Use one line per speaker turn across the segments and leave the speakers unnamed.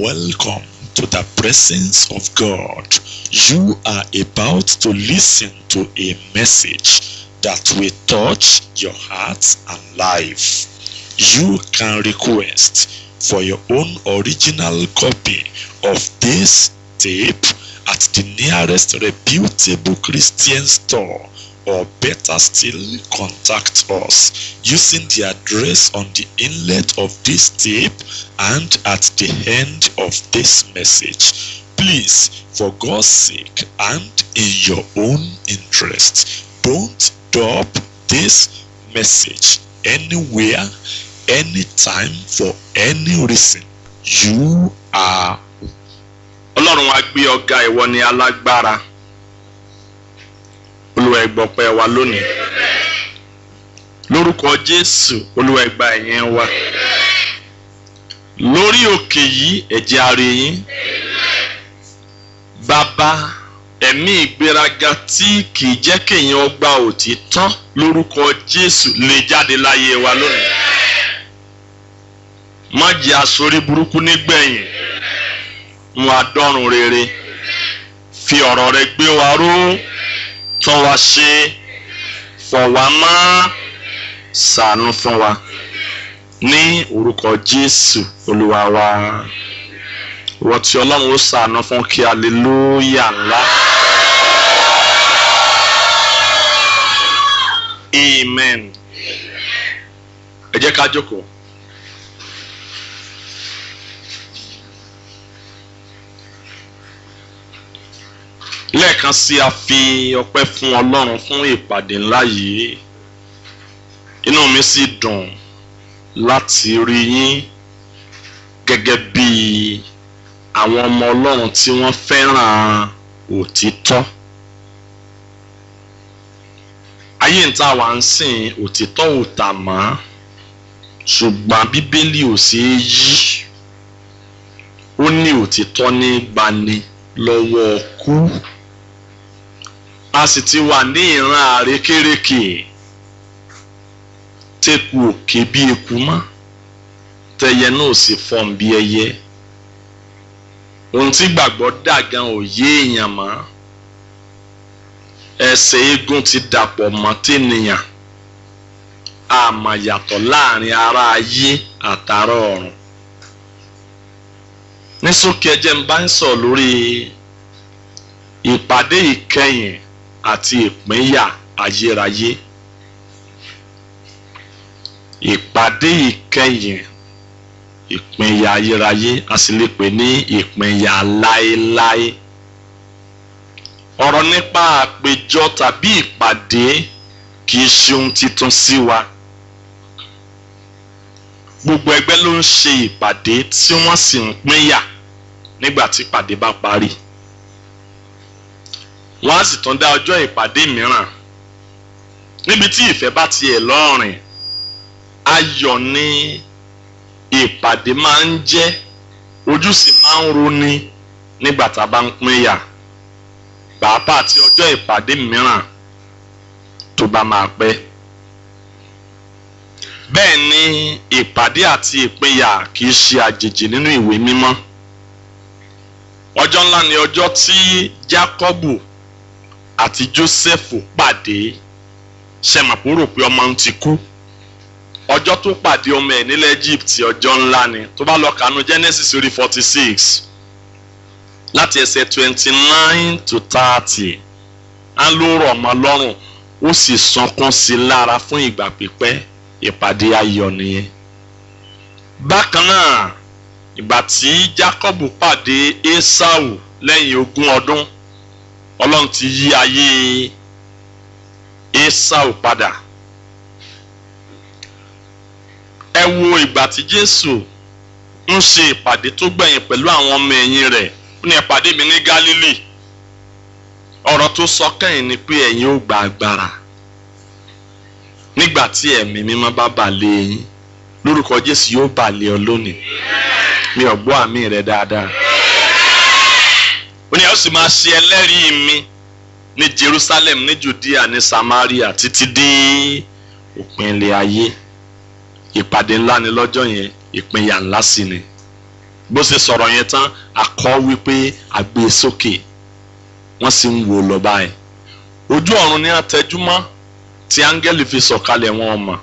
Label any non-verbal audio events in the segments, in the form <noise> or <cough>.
welcome to the presence of God. You are about to listen to a message that will touch your heart and life. You can request for your own original copy of this tape at the nearest reputable Christian store or better still contact us using the address on the inlet of this tape and at the end of this message. Please, for God's sake and in your own interest, don't drop this message anywhere, anytime, for any reason. You are.
ọlọ́run wa gbé ọ̀gá ìwọ ni alágbára olúwa ẹ gbọpẹ́ wa lónìí. Lórúkọ jésù olúwa ẹ gba ìyẹn wa. Lórí òkè yìí ẹ̀jẹ̀ ààrẹ yín. Bàbá ẹ̀mí ìgbéraga tí kì í kéèyàn gba òtítọ́ lórúkọ jésù lè jáde láyé wa lónìí. Má jẹ́ àsorí burúkú nígbẹ̀yìn. Mú adọ́run rere. Fi ọ̀rọ̀ rẹ gbé wa ró tún wa ṣe fọ̀ wá mọ́ ṣàánú fún wa ní orúkọ jésù olúwa wa wọ́n tí ọlọ́run ó ṣàánú fún kí aleluya ńlá. amen ẹ jẹ́ ká jókòó. Lẹ́ẹ̀kan sí a fi ọpẹ́ fún ọlọ́run fún ìpàdé ńlá yìí. Inú mi sì dùn láti rí yín gẹ́gẹ́ bí àwọn ọmọ ọlọ́run tí wọ́n fẹ́ràn òtítọ́. Ayé ń tá wa ń sìn òtítọ́ ò mọ́ ṣùgbọ́n bíbélì ò ṣeé yí. Ó ní òtítọ́ ní gbani lọ́wọ́ kú a sì ti wà ní ìran àrékérekè. Tẹ́kù òkè bí eku mọ́. Tẹyẹ náà sì fọ́n bí ẹyẹ. Ohun tí gbàgbọ́ dà gan ò yé èèyàn mọ́. Ẹsẹ̀ eégún ti dàpọ̀ mọ́ tènìyàn. Àmọ́ yàtọ̀ láàárín ará ayé àtàrà ọ̀run. Ní sókè ẹjẹ́ ń bá ń sọ lórí ìpàdé ìkẹyìn àti ìpínyà ayérayé. Ìpàdé ìkẹyìn ìpínyà ayérayé a sì lè pè ní ìpínyà láéláé. Ọ̀rọ̀ nípa àpéjọ tàbí ìpàdé kì í ṣe ohun titun sí wa. Gbogbo ẹgbẹ́ ló ń ṣe ìpàdé tí wọ́n sì ń pínyà nígbà tí ìpàdé bá parí wọ́n á sì tún dá ọjọ́ ìpàdé mìíràn. Níbi tí ìfẹ́ bá tiẹ̀ lọ́rìn ayọ̀ ni ìpàdé máa ń jẹ́ ojú sì máa ń roni nígbà tá a bá ń pínyà. Pàápàá tí ọjọ́ ìpàdé mìíràn tó bá máa pẹ́. Bẹ́ẹ̀ ni ìpàdé àti ìpínyà kì í ṣe àjèjì nínú ìwé mímọ́. Ọjọ́ ńlá ni ọjọ́ tí Jákọ́bù àti Jósẹ́fù pàdé. Ṣẹ̀mọ̀pọ̀ rò pé ọmọ ń ti kú? Ọjọ́ tó pàdé ọmọ ẹ̀ nílẹ̀ Egypt ọjọ́ ńlá ni. Tó bá lọ kànú Genesis orí forty six láti ẹsẹ̀ twenty nine to thirty á ló rọ̀ ọmọ lọ́rùn ó sì sọkún sí lára fún ìgbà pípẹ́. Ìpàdé ayọ̀ nìyẹn. bákan náà ìgbà tí Jákọ́bù pàdé Ésáù lẹ́yìn ogún ọdún Ọlọ́run ti yí ayé Ésáù padà. ẹ wo ìgbà tí Jésù ń ṣe ìpàdé tó gbẹ̀yìn pẹ̀lú àwọn ọmọ ẹ̀yìn rẹ̀. Ó ní ẹ pàdé mi ní Gálílì. Ọ̀rọ̀ tó sọ kẹ́yìn ni pé ẹ̀yin ó gba agbára nígbà tí ẹ̀mí mímọ́ bá bà yín. Lórúkọ Jésù yóò bà ọ lónìí. Mi ò gbọ́ àmì rẹ dáadáa ó ní a ó sì máa ṣe ẹlẹ́rìí mi ní Jerusalem ní Judea ní Samaria títí dé òpin ilẹ̀ ayé. Ìpàdé ńlá ni lọ́jọ́ yẹn ìpínyà ńlá sì ni. Bó ṣe sọ̀rọ̀ yẹn tán akọ wípé àgbé sókè. Wọ́n sì ń wò lọ báyìí. Ojú ọ̀run ní àtẹjúmọ́ tí áńgẹ́lì fi sọ̀kalẹ̀ wọn mọ̀.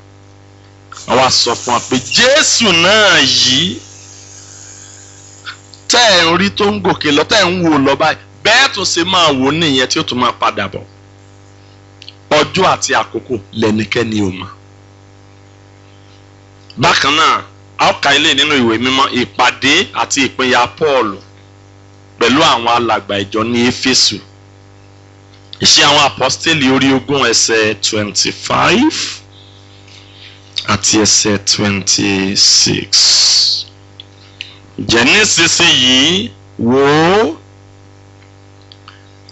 Wá sọ fún wa pé Jésù náà yìí tẹ́ ẹ̀ ń rí tó ń gòkè lọ tẹ́ ẹ̀ ń wò lọ báyìí bẹ́ẹ̀ tó ṣe máa wò nìyẹn tí ó tún máa padà bọ̀. Ọjọ́ àti àkókò lẹ́nikẹ́ni ò mọ̀. Bákan náà a ó ka ilé nínú ìwé mímọ́ ìpàdé àti ìpínyà Pọ́ọ̀lù pẹ̀lú àwọn alàgbà ìjọ ní Éfésù. Iṣẹ́ àwọn àpọ́stélì orí ogún ẹsẹ̀ twenty five àti ẹsẹ̀ twenty six jẹ́ nísinsìnyí wò ó.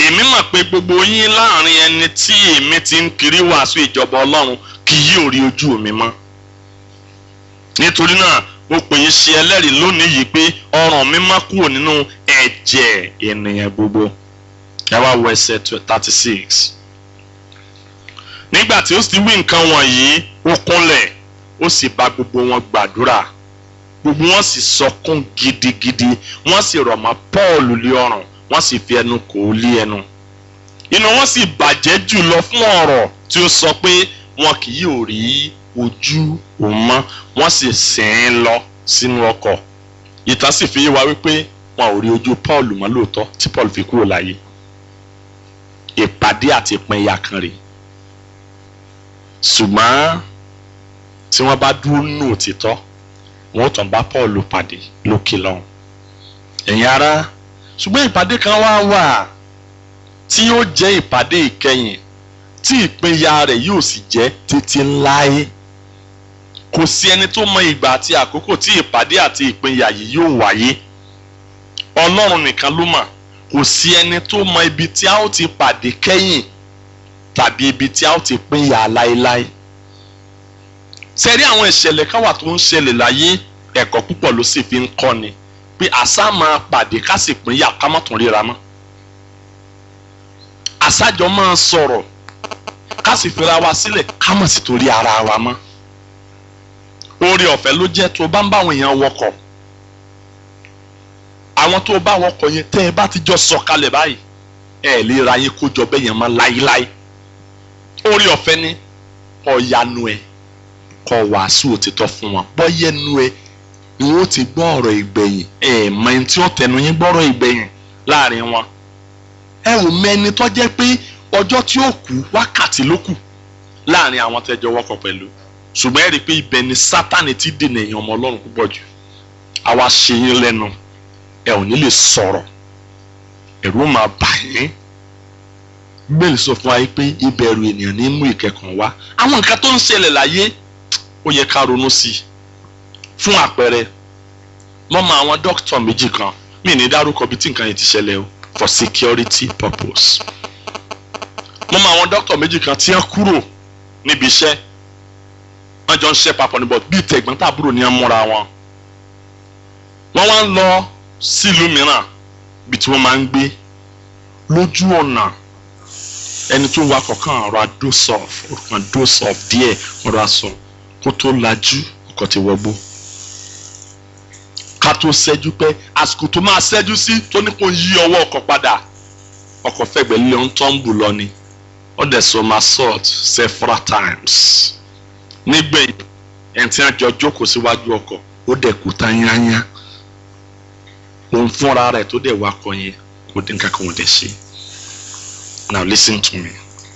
Èmi mọ̀ pé gbogbo yín láàárín ẹni tí èmi ti ń kiri wàásù ìjọba Ọlọ́run kì yóò rí ojú mi mọ́. Nítorí náà mo pè yín ṣe ẹlẹ́rìí lónìí yìí pé ọràn mi má kúrò nínú ẹ̀jẹ̀ ènìyàn gbogbo. Ẹ wá wọ ẹsẹ̀ thirty six nígbà tí ó sì wí nǹkan wọ̀nyí ó kúnlẹ̀ ó sì bá gbogbo wọn gbàdúrà gbogbo wọn sì sọkún gidigidi wọ́n sì rọ̀ mọ́ Pọ́ọ̀lù lé ọrùn wọ́n sì fi ẹnu kò ó lé ẹnu. Inú wọn sì bàjẹ́ jùlọ fún ọ̀rọ̀ tí ó sọ pé wọn kì yóò rí ojú òun mọ́ wọ́n sì sìn ín lọ sínú ọkọ̀. Ìtàn sì fi yé wípé wọn ò rí ojú Paul mọ́ lóòótọ́ tí Paul fi kúrò láyé. Ìpàdé àti ìpínyà kan rèé. Ṣùgbọ́n tí wọ́n bá dúró nínú òtítọ́ wọn ò tàn bá Paul pàdé lókè lọ́hùn. Ẹ̀yin ará ṣùgbọ́n ìpàdé kan wá wà tí yóò jẹ́ ìpàdé ìkẹyìn tí ìpínyà rẹ̀ yóò sì jẹ́ títí láé. Kò sí ẹni tó mọ ìgbà àti àkókò tí ìpàdé àti ìpínyà yìí yóò wáyé. Ọlọ́run nìkan ló mọ̀. Kò sí ẹni tó mọ ibi tí a ó ti pàdé kẹ́yìn tàbí ibi tí a ó ti pínyà láéláé sẹ́rí àwọn ìṣẹ̀lẹ̀ kan wà tó ń ṣẹlẹ̀ láyé? Ẹ̀kọ́ púpọ̀ ló sì fi ń kọ́ni pé àṣà máa pàdé ká sì pínyà ká má tún ríra mọ́. Àṣàjọ máa sọ̀rọ̀ ká sì fira wa sílẹ̀ ká mọ̀ sí torí ara wa mọ́. Oore ọ̀fẹ́ ló jẹ́ tó bá ń báwọn èèyàn wọkọ̀. Àwọn tó bá wọkọ̀ yẹn tẹ́ ẹ bá ti jọ sọ̀kalẹ̀ báyìí ẹ lè ra yín kójọ bẹ́ẹ̀ yẹn mọ́ láíláí. Oore ọ̀fẹ́ ni kó yanu ẹ kó wàásù òtítọ́ fún wọn. Bọ́ yẹnu ẹ ni wọ́n ti gbọ́ ọ̀rọ̀ ìgbẹ̀yìn. Ẹ mọ ẹni tí wọ́n tẹnu yín gbọ́rọ̀ ìgbẹ̀yìn láàárín wọn. Ẹ ò mẹ́ni tó jẹ́ pé ọjọ́ tí ó kù wákàtí ló kù láàárín àwọn tẹ́jọ wọ́kọ̀ pẹ̀lú. Ṣùgbọ́n ẹ rí i pé ibẹ̀ ni sátani ti dènà èèyàn ọmọ ọlọ́run púpọ̀ jù. Àwa ṣe yín lẹ́nu. Ẹ ò ní lè sọ̀rọ̀. Ẹ̀rù máa bà yín. Gbẹ̀lì sọ fún wa pé ìbẹ̀rù ènìyàn ní mú ìkẹkàn wá. Àwọn nǹkan tó ń ṣẹlẹ̀ láyé ó yẹ ká ronú sí i. Fún àpẹẹrẹ mo mọ àwọn dókítà méjì kan. Mi ní dárúkọ bí tí nǹkan yẹn ti ṣẹlẹ̀ o for security purpose. Mo mọ àwọn dókítà méjì kan tí wọ́n kúrò níbi iṣẹ́. Wọ́n jọ ń ṣe papọ̀ níbọ̀ bíi tẹ̀gbọ́n tàbúrò ní múra wọn. wọ́n wá ń lọ sílùú mìíràn bí tí wọ́n máa ń gbé. Lójú ọ̀nà ẹni tó wakọ̀ kan off kan dose off díẹ̀ ra sọ kó tó lajú ọkọ̀ ti wọgbó. ká tó ṣẹ́jú pé àsìkò tó máa ṣẹ́jú sí tó ní kó yí ọwọ́ ọkọ̀ padà. Ọkọ̀ fẹ́gbẹ́ lé ń tọ́ǹbù lọ ni. Ó dẹ̀ sọ ma salt several times. Nígbẹ̀yìn ẹni tí wọ́n jọ jókòó síwájú ọkọ̀ ó dẹ̀ kú tán yányá. Òun fúnra rẹ̀ tó dẹ̀ wakọ̀ yẹn kò dín kankan ò dẹ̀ ṣe. Now listen to me.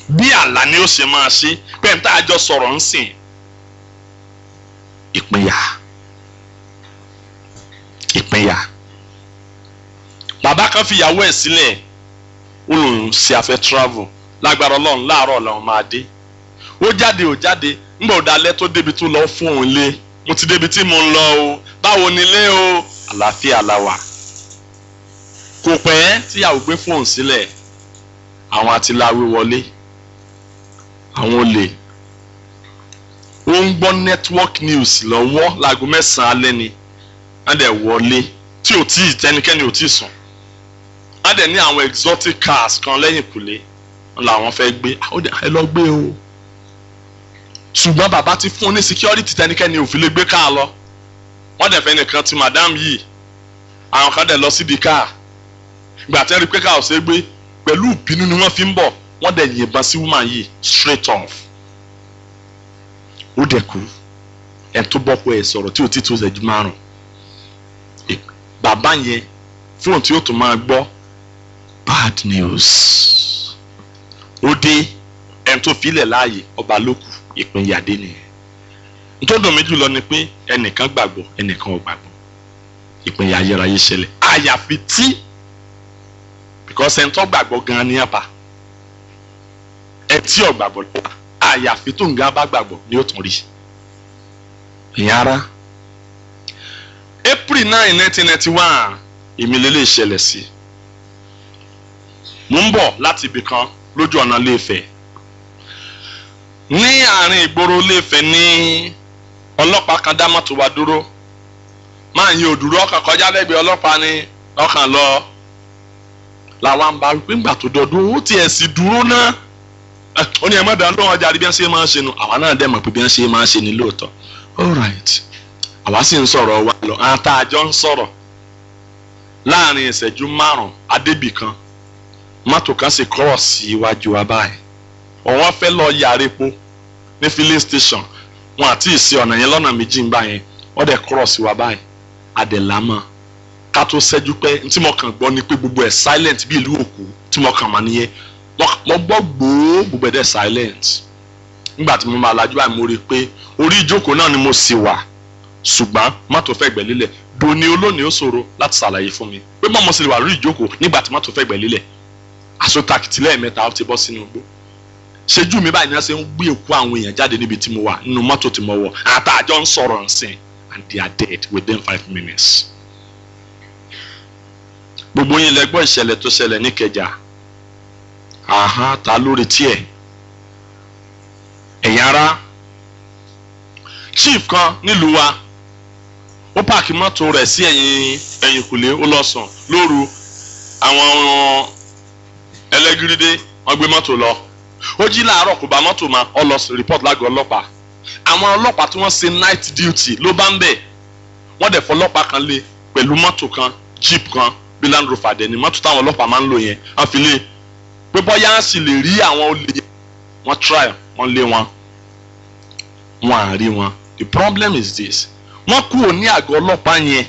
Bí àlá ni ó ṣe máa ṣe pé n tá a jọ sọ̀rọ̀ ń sìn ìpínyà. Ìpínyà. Bàbá kan fìyàwó ẹ̀ sílẹ̀. Ó lòun ṣe afẹ́ travel. Lágbára ọlọ́run láàárọ̀ làwọn máa dé. Ó jáde ó jáde. Ńgbà òdalẹ́ tó débi tó lọ fún òun lé mo ti débi tí mo ń lọ o. Báwo ni ilé o? Àlàáfíà la wà. Kò pẹ́ tíyàwó gbé fóònù sílẹ̀. Àwọn atiláwí wọlé. Àwọn olè ń gbọ́ network news lọ́wọ́ láago mẹ́sàn-án alẹ́ ni. Wọ́n dẹ̀ wọlé tí ò tí ì tẹnikẹ́ni ò tí ì sùn. Wọ́n dẹ̀ ní àwọn exotic cars kan lẹ́yìn kùlé làwọn fẹ́ gbé. Ó ẹ lọ gbé o. Ṣùgbọ́n bàbá ti fún ní security tẹnikẹ́ni ò fi lè gbé káà lọ. Wọ́n dẹ̀ fẹ́ nìkan ti madam yìí. Àwọn kan dẹ̀ lọ síbi káà gbà tẹ́ rí pé káà ò ṣe gbé pẹ̀lú ìbínú ni wọ́n fi ń bọ̀. Wọ́n dẹ̀ yìnbọn sí woman yìí straight off ó dẹ̀ kú ẹ̀ tó bọ́ pé ẹ̀ sọ̀rọ̀ tí ò tí tó ṣẹ́jú márùn bàbá yẹn fóònù tí ó tún máa gbọ́ bad news. Ó dé ẹ̀ tó filẹ̀ láàyè ọba ló kù ìpínyàdé nìyẹn nítorí omi jùlọ ni pé ẹnìkan gbàgbọ́ ẹnìkan ò gbàgbọ́. Ìpínyà ayérayé ṣẹlẹ̀. Àyàfi tí because ẹni tó gbàgbọ́ gan ni àbá ẹ tí ò gbàgbọ́ lọ́wọ́ àyàfi tó ń gan bá gbàgbọ́ ni ó tún rí. Ìyẹn ara. April nine nineteen ninety one ìmìlẹ̀ lè ṣẹlẹ̀ sí. Mo ń bọ̀ láti ibì kan lójú ọ̀nà Ilé-Ifẹ̀ ní àárín ìgboro Ilé-Ifẹ̀ ní ọlọ́pàá kan dá mọ́tò wa dúró. Máa yin òdúró ọkàn kọjá lẹ́gbẹ̀ẹ́ ọlọ́pàá ní ọkàn lọ. Làwọn ń bá wípé ńgbà tó dọdún ó tiẹ̀ sì dúró náà ó ní ẹ má dán lóhùn ọjà bí wọ́n ṣe máa ń ṣe nu. Àwa náà dẹ̀ mọ̀ pé bí wọ́n ṣe máa ń ṣe ni lóòótọ́. All right. Àwa sì ń sọ̀rọ̀ wa lọ. Àwọn tá a jọ ń sọ̀rọ̀ láàárín ìṣẹ́jú márùn-ún mọ́tò kan sì kọ́ọ̀sì iwájú wa báyìí. Òun fẹ́ lọ yàrá epo ní filling station. Wọn àti ìsì ọ̀nà yẹn lọ́nà méjì ń yẹn. Wọ́n dẹ̀ kọ́ọ̀sì wa báyìí. Adẹ̀lámọ̀ ká tó ṣẹ́jú pé tí mo kàn gbọ́ ni pé gbogbo ẹ̀ silent bí ìlú òkú tí mo kàn mà nìyẹn mo gbọ́ gbòó. Gbogbo ẹ̀ dẹ̀ silent nígbà tí mo máa lajú àìmọ́ mo rí i pé orí ìjókòó náà ni mo sì wà. Ṣùgbọ́n mọ́tò fẹ́ gbẹ̀ lílẹ̀ dòní olónìí ó ṣòro láti ṣàlàyé fún mi pé mọ́ mo sì wà lórí ìjókòó nígbà tí mọ́tò fẹ́ gbẹ̀ lílẹ̀ àsotàkìtì lẹ́ẹ̀mẹ́ta ó ti bọ́ sínú igbó. Ṣojú mi báyìí ni wọ́n ṣe ń gbé òkú àwọn èèyàn jáde níbi tí mo wà nínú mọ́tò tí mo wọ̀. Àtàjọ ń sọ̀rọ̀ ǹsìn and they are dead within five minutes. gbogbo yín lẹ gbọ́ ìṣẹ̀lẹ̀ tó ṣẹlẹ̀ ní Ìkẹjà àhán ta lórí tiẹ̀ ẹ̀yin ará chief kan nílùú wa ó páàkì mọ́tò rẹ̀ sí ẹ̀yìn ẹ̀yìnkùlé ó lọ sùn lóru. Àwọn ẹlẹ́gírídé wọ́n gbé mọ́tò lọ. Ó jí láàárọ̀ kò bá mọ́tò ma ọ lọ report lágọ̀ọ́ ọlọ́pàá. Àwọn ọlọ́pàá tí wọ́n ṣe night duty ló bá ń bẹ̀. Wọ́n dẹ̀ fọlọ́pàá kan lé pẹ̀lú mọ́tò kan jeep kan bí land rover dẹ̀ ni mọ́tò táwọn ọlọ́pàá máa ń lò yẹn. Wọ́n fi lé pé bọ́yá á sì lè rí àwọn olè wọ́n try wọ́n lé wọn. Wọ́n à rí wọn. The problem is this. Wọ́n kúrò ní àgọ́ ọlọ́pàá yẹn.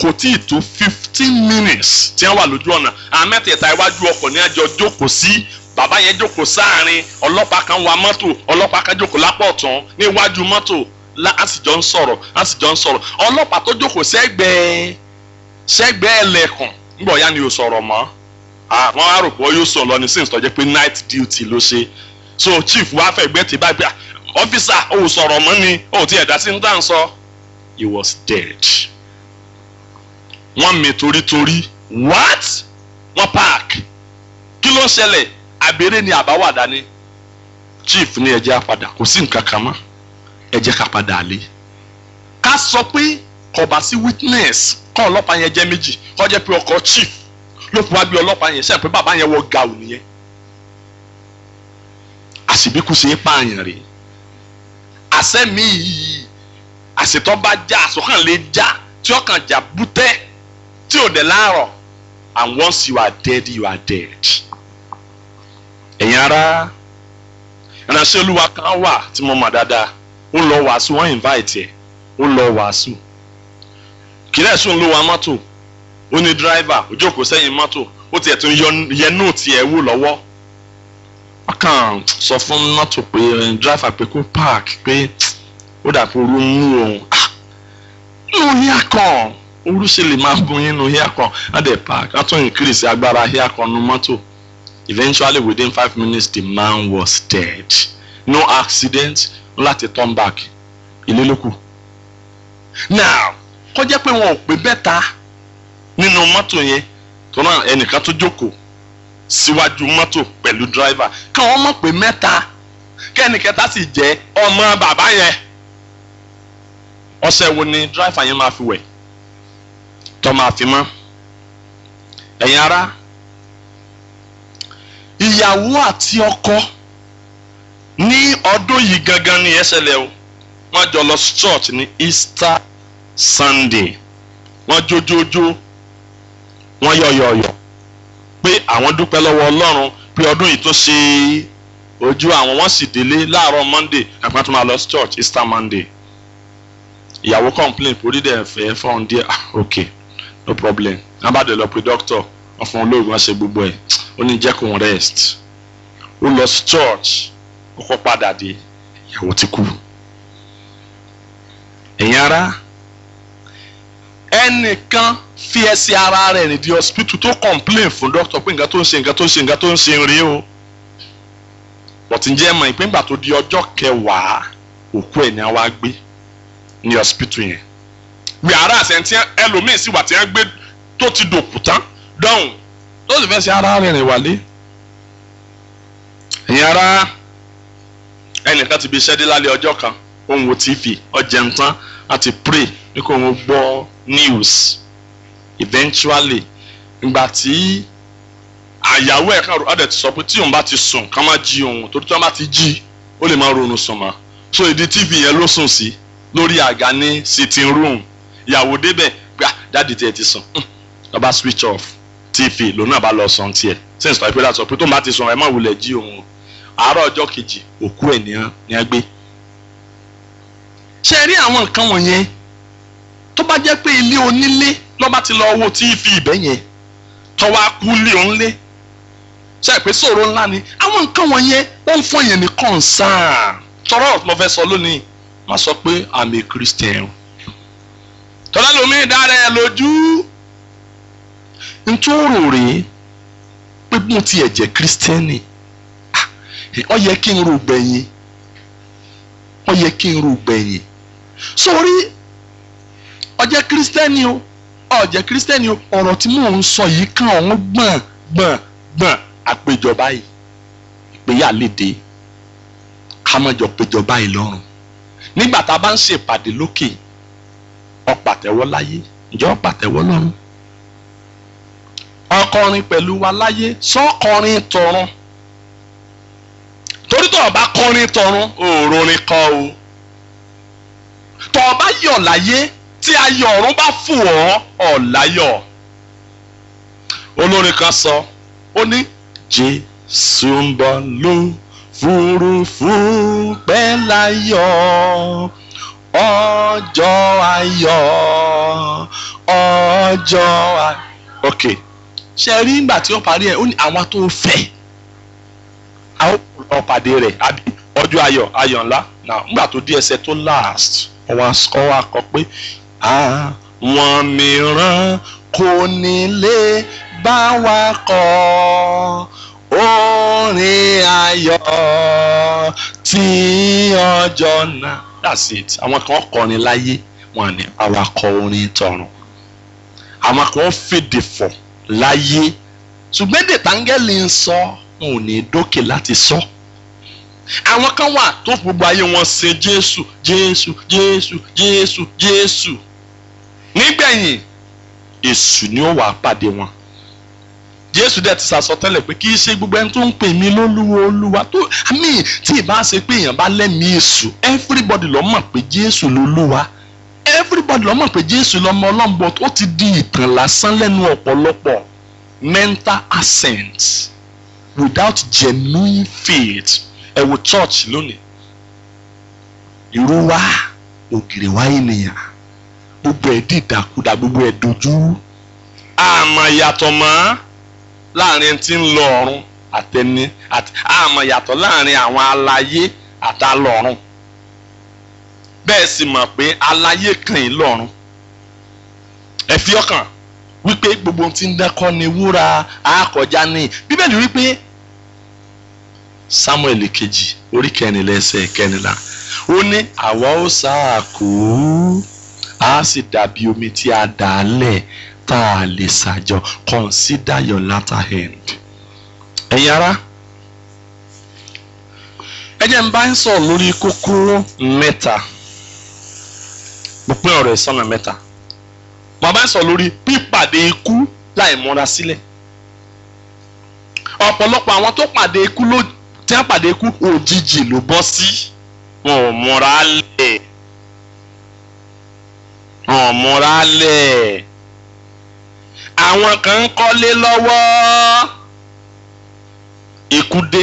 Kò tí ì tó fifteen minutes tí wọ́n wà lójú ọ̀nà. Àwọn mẹ́tẹ̀ẹ̀ta iwájú ọkọ̀ ní àjọ jókòó sí. Bàbá yẹn jókòó sáàrin ọlọ́pàá kan wa mọ́tò. Ọlọ́pàá kan jókòó lápá ọ̀tún níwájú mọ́tò. Jọ ń sọ̀rọ̀ jọ ń sọ̀rọ̀. Ọlọ́pàá tó jókòó sẹ́gbẹ̀ẹ́ sẹ́gbẹ̀ẹ́ ẹlẹ́kùn ńgbọ̀ ni yóò sọ̀rọ̀ mọ́ àwọn aròpọ̀ yóò sọ̀ lọ ní since tó jẹ́ pé night duty ló ṣe. So chief wa fẹ́ gbẹ́ tí báyìí pé ọ́fíìsà ò sọ̀rọ̀ mọ́ ni ó ti ẹ̀dá sí ń dá ń sọ. He was dead. Wọ́n mi torítorí. What? Wọ́n park. Kí ló ń ṣẹlẹ̀? Abèrè ni àbáwàdà ni. Chief ní ẹjẹ àpadà kò sí nǹkan kan mọ́. Ká padà lé. Ká sọ pé kọba sí witness kọ́ ọlọ́pàá yẹn jẹ́ méjì kọ́ jẹ́ pé ọkọ̀ chief ló fi wá gbé ọlọ́pàá yẹn sẹ́yìn pé bàbá yẹn wọ gàù nìyẹn. Àṣìbíkú ṣe pààyàn rèé àṣẹ́mi àṣetọ́ bá já àṣọkàn lè já tí ọkàn jà bútẹ́ tí ò dẹ̀ láàrọ̀. And once you are dead you are dead. Ẹ̀yin ará ìránṣẹ́ olúwa kan wà tí mo mọ̀ dáadáa. Ó lọ wàásù wọ́n invite ẹ̀. Ó lọ wàásù. Kìlẹ̀ sùn ló wa mọ́tò ó ní driver ó jókòó sẹ́yìn mọ́tò ó tiẹ̀ tún yẹ nóòtì ẹ̀ wò lọ́wọ́. Wọ́n kàn sọ fún mọ́tò pé driver pé kó park pé ó dà pé orú mú òun nínú híà kan orú ṣe lè máa bun yín nínú híà kan. Á dẹ̀ park á tún increase agbára híà kan nu mọ́tò. Eventually within five minutes the man was dead. No accident láti turn back. Ilé ló kù. now kó jẹ́ pé wọn ò pé bẹ́ta nínú mọ́tò yẹn tó náà ẹnìkan tó jókòó síwájú mọ́tò pẹ̀lú driver. Káwọn mọ̀ pé mẹ́ta kẹ́ni kẹta sì jẹ́ ọmọ bàbá yẹn. Ọṣẹ wo ni dráìfà yẹn máa fi wẹ̀? Tó máa fi mọ́. Ẹ̀yin ará ìyàwó àti ọkọ ní ọdún yìí gangan ni ẹ ṣẹlẹ̀ o. Wọ́n jọ lọ church ní Easter Sunday. Wọ́n jójójó wọ́n yọ̀yọ̀yọ̀ pé àwọn dúpẹ́ lọ́wọ́ Ọlọ́run pé ọdún yìí tó ṣe ojú àwọn wọ́n sì délé láàárọ̀ Monday àpá tó máa lọ church Easter Monday. Ìyàwó complain orí dẹ̀ fẹ́ fọ́n díẹ̀. Ah ok no problem. Dé lọ pé doctor wọ́n fún un lóògùn wọ́n ṣe gbogbo ẹ̀. Ó ní jẹ́ kó ń rest. Ó lọ sí church ó kọ́ padà dé. Ìyàwó ti kú. Ẹ̀yin ará ẹnìkan fi ẹsẹ̀ ara rẹ̀ ní di hospital tó complain fún doctor pé nǹkan tó ń ṣe nǹkan tó ń ṣe nǹkan tó ń ṣe rí o. Bọ̀tí ǹjẹ́ mọ̀ ìpín ìgbà tó di ọjọ́ kẹwàá òkú ẹ̀ ní àwa gbé ní hospital yẹn. Wí ara àṣẹntì ẹlòmíín sì wà tí wọ́n gbé tó ti dòkú tán dọ́hùn tó sì fẹ́ ṣe ara rẹ̀ rìn wálé. Ẹ̀yin ara ẹnìkan ti bí iṣẹ́ dé lálẹ́ ọjọ́ kan òun wo tv ọjẹun tán láti pray ní kò ń gbọ́ news eventually ìgbà tí àyàwó ẹ̀ kan ọ̀dẹ̀ ti sọ pé tí òun bá ti sùn ká má jí òun torí tí wọ́n bá ti jí ó lè má ronú sùn mọ́. So ìdí tv yẹn ló sùn sí lórí àga ní sitting room. Ìyàwó débẹ̀ pé ah dáàdì tiẹ̀ ti sùn. Lọ́ bá switch off tv lòun náà bá lọ sùn tiẹ̀. Since tọ́ ìpínlẹ̀ sọ pé tóun bá ti sùn ẹ̀ má wulẹ̀ jí òun àárọ̀ ọjọ́ kejì òkú ẹ̀ ní ẹ gbé. Ṣe rí àwọn nǹkan wọ̀nyẹn? Tó bá jẹ́ pé ilé onílé lọ́ba ti lọ wo tv ibẹ̀ yẹn tọ́wọ́ kú lé onílé ṣe pé sọ̀rọ̀ ńlá ni? Àwọn nǹkan wọ̀nyẹn ó ń fún yẹn ní concern. Tọ́rọ̀ mo fẹ́ sọ lónìí má sọ pé i'm a christian. Tọ́lá lomi dára ẹ lójú. Ntòrò rèé pé mo tiẹ̀ jẹ́ kírísítẹ́nì ó yẹ kí n rò gbẹ̀yìn. Ó yẹ kí n rò gbẹ̀yìn. Sórí ó jẹ́ kírísítẹ́nì o. ó jẹ́ kírísítẹ́nì ọ̀rọ̀ tí mò ń sọ yìí kan ọ̀hún gbọ̀n gbọ̀n gbọ̀n. Àpéjọ báyìí ìpéyà léde. Ká má jọ péjọ báyìí lọ́rùn. Nígbà tá a bá ń ṣèpàdé lókè ó pàtẹ́wọ́ láyé. Ǹjẹ́ ó pàtẹ́wọ́ lọ́run ọkọrin pẹ̀lú wa láyé sọ́kọrin tọ̀run. Torí tó o bá kọrin tọ̀run òòrùn kọ o. Tó o bá yọ̀ láyé tí ayọ̀ ọ̀run bá fò ọ́ ọ̀láyọ̀ olórin kan sọ ó ní jésù ń bọ̀ ló fúrufú pẹ́ láyọ̀. Ọjọ́ ayọ̀ ọjọ́ ayọ̀ ok ṣe rí nígbà tí ó parí ẹ̀ ó ní àwọn tó fẹ́. A ó lọ pàdé rẹ̀ àbí ọjọ́ ayọ̀ ayọ̀ ńlá. Nígbà tó di ẹsẹ̀ tó last ọwọ́ akọ pé àwọn mìíràn kò ní bá wa kọ. Orin ayọ̀ tí ọjọ́ náà. That's it. Àwọn kan kọrin láyé wọn ní àwa kọ orin tọ̀run. Àwọn kan fèdè fọ̀ láyé. Ṣùgbọ́n èdè táńgẹ́lì ń sọ wọn ò ní dókè láti sọ. àwọn kan wà tó gbogbo ayé wọn ṣe jésù jésù jésù jésù jésù nígbẹ̀yìn. Èṣù ni ó wà pàdé wọn. jésù dẹ̀ ti sàsọtẹ́lẹ̀ pé kì í ṣe gbogbo ẹni tó ń pè mí lólúwa olúwa tó àmì tí ì bá ṣe pé èèyàn bá lẹ́mìí èṣù everybody ló mọ̀ pé jésù lolúwa. Everybody ló mọ̀ pé jésù lọ́mọ ọlọ́mbọ ó ti di ìtàn lásán lẹ́nu ọ̀pọ̀lọpọ̀. Mental assent without genuine faith. Ẹ wo church lónìí. Irú wa ògiri wa ènìyàn gbogbo ẹ̀ dìdàkudà gbogbo ẹ̀ dojú àmọ́ yàtọ̀ mọ́ láàárín tí ń lọ ọ̀run àtẹni àmọ́ yàtọ̀ láàárín àwọn aláyé àtàlọ́run. Bẹ́ẹ̀ sì mọ̀ pé aláyé kàn yín lọ́run. Ẹ fi ọkàn wípé gbogbo ohun tí ń dẹ́kọ́ ni wúrà àkọjá ní. Bíbélì wípé samuel kejì orí kẹrìnlá kẹrìnlá ó ní àwa ó sàkó a sì dàbí omi tí a dà á lẹ̀ tá a lè ṣàjọ consider your latter end. Ẹ̀yin ará ẹ jẹ́ bá ń sọ̀rọ̀ lórí kókó mẹ́ta. Mo ọ̀rọ̀ ìsọ̀nà mẹ́ta. Mo bá ń sọ̀rọ̀ lórí pípàdé ikú láì múra sílẹ̀. Ọ̀pọ̀lọpọ̀ àwọn tó pàdé ikú ló tí wọ́n pàdé ikú òjijì ló bọ́ sí. Wọn ò múra lẹ̀ wọn múra lẹ̀ àwọn kan ń kọ́lé lọ́wọ́ ikú dé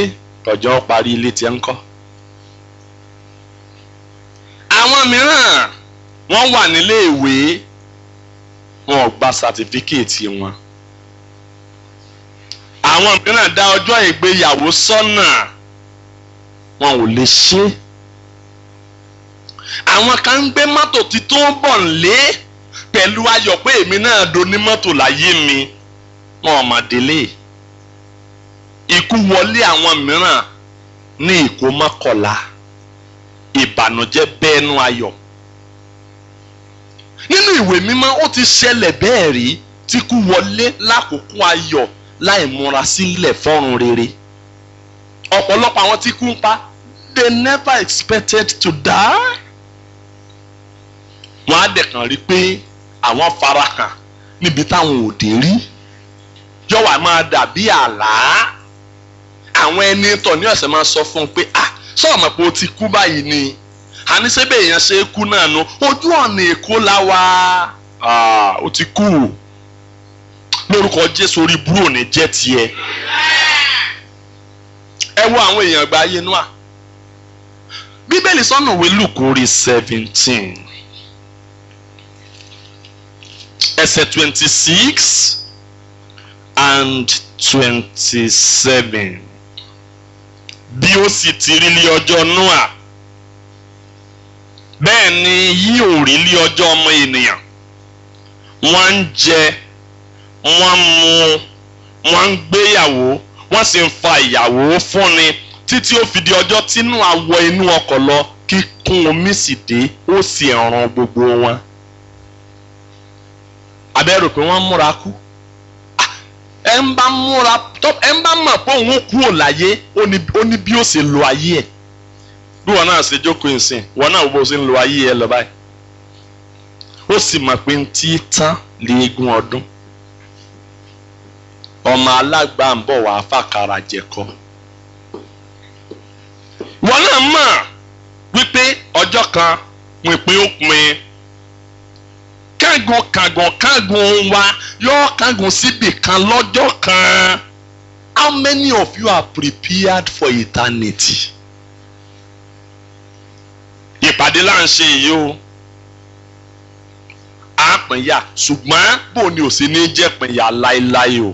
ọjọ́ parí ilé tí ń kọ́. àwọn mìíràn wọ́n wà nílé ìwé wọn ò gba sátífíkèètì wọn. àwọn mìíràn dá ọjọ́ ìgbéyàwó sọ́nà wọn ò lè ṣe. Àwọn kan ń gbé mọ́tò tí tó ń bọ̀ nílé pẹ̀lú ayọ̀ pé èmi náà do ní mọ́tò láyé mi. Wọn mà délé. Ikú wọlé àwọn mìíràn ní ìkó mọ́kànlá ìbànújẹ́ bẹ́ẹ̀nu ayọ̀. Nínú ìwé mímọ́ ó ti ṣẹlẹ̀ bẹ́ẹ̀ rí tí kú wọlé lákòókò ayọ̀ láì múra sílẹ̀ fọ́run rere. Ọ̀pọ̀lọpọ̀ àwọn tí kú ń pa they never expected to die wọ́n á dẹ̀ kàn rí pé àwọn farakàn níbi táwọn ò dé rí. Yọ̀wá máa dàbí àlá. Àwọn ẹni tọ̀ ní ọ̀sẹ̀ máa sọ fún un pé ah sọ̀rọ̀ mọ̀ pé o ti kú báyìí ni? Àníṣebè èèyàn ṣe é kú náà nu? Ojú ọ̀nà èkó la wà. Ó ti kú. Lórúkọ Jésù orí búrò ní jẹ́ tiẹ̀. Ẹ wo àwọn èèyàn gba ayé nua bíbélì sọ́nà òwe Lúùkù orí seventeen ẹsẹ̀ twenty six and twenty-seven. Bí ó sì ti rí lé ọjọ́ noah bẹ́ẹ̀ ni yóò rí lé ọjọ́ ọmọ ènìyàn. Wọ́n ń jẹ wọ́n ń mu wọ́n ń gbéyàwó wọ́n sì ń fa ìyàwó fúnni títí ó fi di ọjọ́ tínú àwọ̀ inú ọkọ̀ lọ kíkún omi sì dé ó sì ràn gbogbo wọn. Abẹ́rò pé wọ́n múra kú. Ẹ ń bá múra ẹ ń bá mọ̀ pé òun kú ò láyé ó ní bí ó ṣe lo ayé ẹ̀. Bí wọn náà ṣe jókòó ìsìn wọn náà bó ṣe ń lo ayé ẹ lọ báyìí. Ó sì mọ̀ pé tí tán léegun ọdún. Ọmọ alágbà ń bọ̀ wàá fàkàrà jẹ̀kọ. Wọn náà mọ̀ wípé ọjọ́ kan pínpín ó pin kángun kángun kángun wa yóò kángun síbì kan lọ́jọ́ kan. How many of you are prepared for eternity? ìpàdé là ń ṣe yìí o. Àpínyà ṣùgbọ́n bó ni ò sí ní jẹ́ pínyà láéláé o.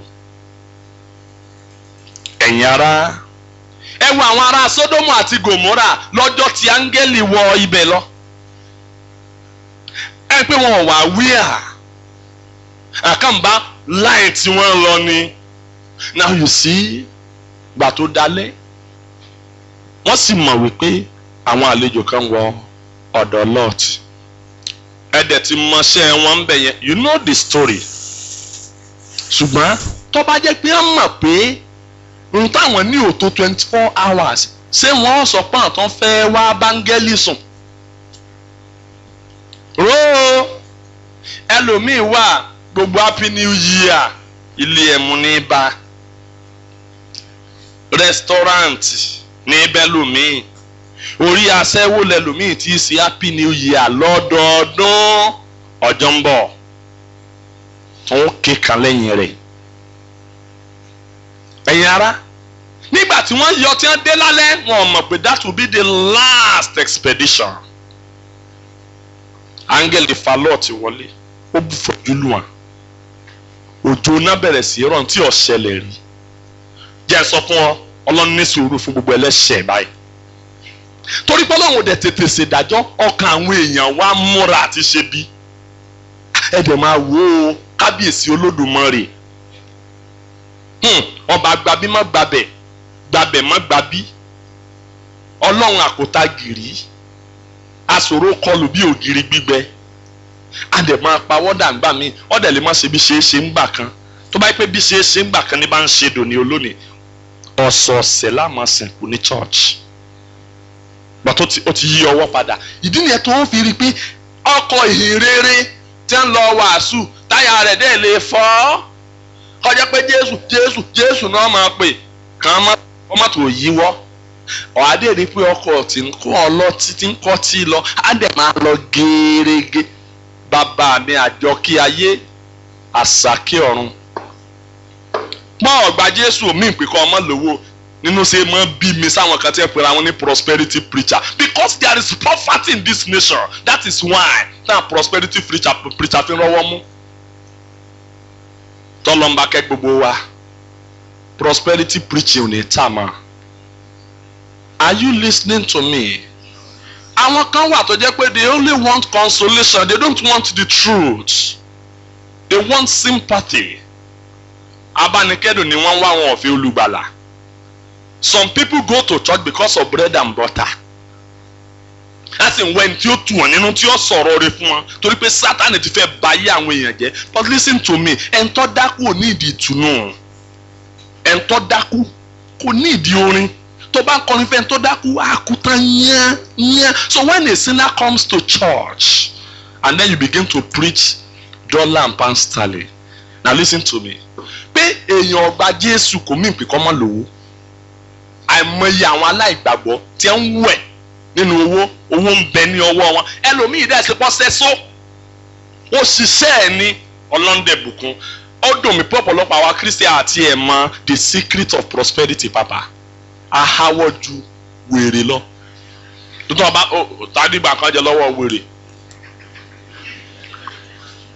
Ẹ̀yin ará ẹ wo àwọn ará Sódómù àti Gòmórà lọ́jọ́ tí áńgẹ́lì wọ ibẹ̀ lọ ẹ pé wọn wá wíà àkàǹbá láì tí wọ́n lọ ni. Now you see gbà tó dalẹ̀ wọ́n sì mọ̀ wípé àwọn àlejò kan wọ ọ̀dọ̀ Lot ẹ̀dẹ̀ tí mọṣẹ́ wọn ń bẹ̀ yẹn. You know the story. Ṣùgbọ́n tó bá jẹ́ pé wọ́n mọ̀ pé n táwọn ní òtó twenty four hours ṣé wọ́n sọ pé tó fẹ́ wá báńgẹ́lì sùn róò ẹlòmíín wà gbogbo happy new year ilé ẹ̀mú ní bá. Restaurant ní bẹ́lòmíín orí aṣẹ́wó lẹ́lòmíín tí í ṣe happy new year lọ́dọọdún. Ọjọ́ ń bọ̀. Wọ́n ké kan lẹ́yìn rẹ̀. Ẹ̀yin ará nígbà tí wọ́n yọ tí wọ́n dé lálẹ́ wọn mọ̀ pé that will be the last expedition áńgẹ́lì falọ́ ti wọlé. Ó bù fojú lù wọn. Òjò náà bẹ̀rẹ̀ sí rọ̀ tí ò ṣẹlẹ̀ rí. Jẹ́ sọ fún ọ ọlọ́run ní sùúrù fún gbogbo ẹlẹ́ṣẹ̀ báyìí. Torí pé ọlọ́run ò tètè ṣèdájọ́ ọkàn àwọn èèyàn wa múra àti ṣe bí. Ẹ dẹ̀ máa wo kábíyèsí olódùmarè. Ọba gbabí má gbabẹ̀ gbabẹ̀ má gbabí ọlọ́run àkótá gìrì aṣòro kọlù bí ògiri gbígbẹ. A dẹ̀ máa pa wọ́dà ńgbà mí ọ̀dẹ̀ lè má ṣe bí ṣe é ṣe ńgbà kan. Tó bá yẹ pé bí ṣe é ṣe ńgbà kan ní bá ń ṣe dòní olónìí ọ̀sọ̀ọ̀sẹ̀ láàmú sìnkú ní church. Gbà tó ti ó ti yí ọwọ́ padà. Ìdí nìyẹn tó ń fi rí i pé ọkọ̀ ìhìnrere tí ń lọ wàásù táyà rẹ̀ dẹ̀ lè fọ́. Kọjá pé jésù jésù jésù náà máa pè kàn má tó yíwọ́ ọ̀hádé rí pé ọkọ̀ tí ń kọ́ ọlọ́tí tí ń kọ́ tí lọ. Á dẹ̀ máa lọ gẹ́rẹ́gẹ́. Bàbá mi àjọkí ayé àsàkí ọ̀run. Pọ́n ọ̀gbà jésù mi pé kọ́ ọmọ lówó. Nínú ṣe mọ́ bí mi sáwọn kan tí ẹ pèrè àwọn ní prosperity preacher. Because there is poverty in this nation. That is why náà prosperity preacher preacher fi rọwọ́ mú. Tọ́lọ́mbà kẹ́ gbogbo wa. Prosperity preaching ò ní tà mọ́ are you listening to me? Àwọn kan wà tó jẹ́ pé they only want consolation. They don't want the truth. They want sympathy. Abánikẹ́dùn ni wọ́n wá wọn ọ̀fẹ́ olùgbàlà. Some people go to church because of bread and butter. Láti wọ ẹni tí ó tù wọ́n nínú tí ó sọ̀rọ̀ rẹ̀ fún wọn. Torí pé sátani ti fẹ́ ba ayé àwọn èèyàn jẹ́. But listen to me. Ẹ̀ńtọ́ dákú ò ní ìdí ìtùnú. Ẹ̀ńtọ́ dákú kò ní ìdí orin tó bá ń kọrin fẹ́ ẹ̀ńtọ́ dákú àkútán yẹn yẹn so when a sinner comes to church and then you begin to preach dollar and pound sterling now listen to me. Pé èèyàn ọgbà Jésù kò mí ìpè kọ́ mọ́ lówó àìmọye àwọn aláìgbàgbọ́ tí ń wẹ̀ nínú owó owó ń bẹ ní ọwọ́ wọn. Ẹlòmíì dẹ̀ ṣe pọ́ sẹ́só ó ṣiṣẹ́ ẹ̀ ní ọlọ́ndẹ̀ ó dùn mí pọ̀pọ̀lọpọ̀ àwa Christian àti ẹ̀ mọ the secret of prosperity papa ahawọ́ ju wèrè lọ. Tuntun ọba tàdígbà kan jẹ lọ́wọ́ wèrè.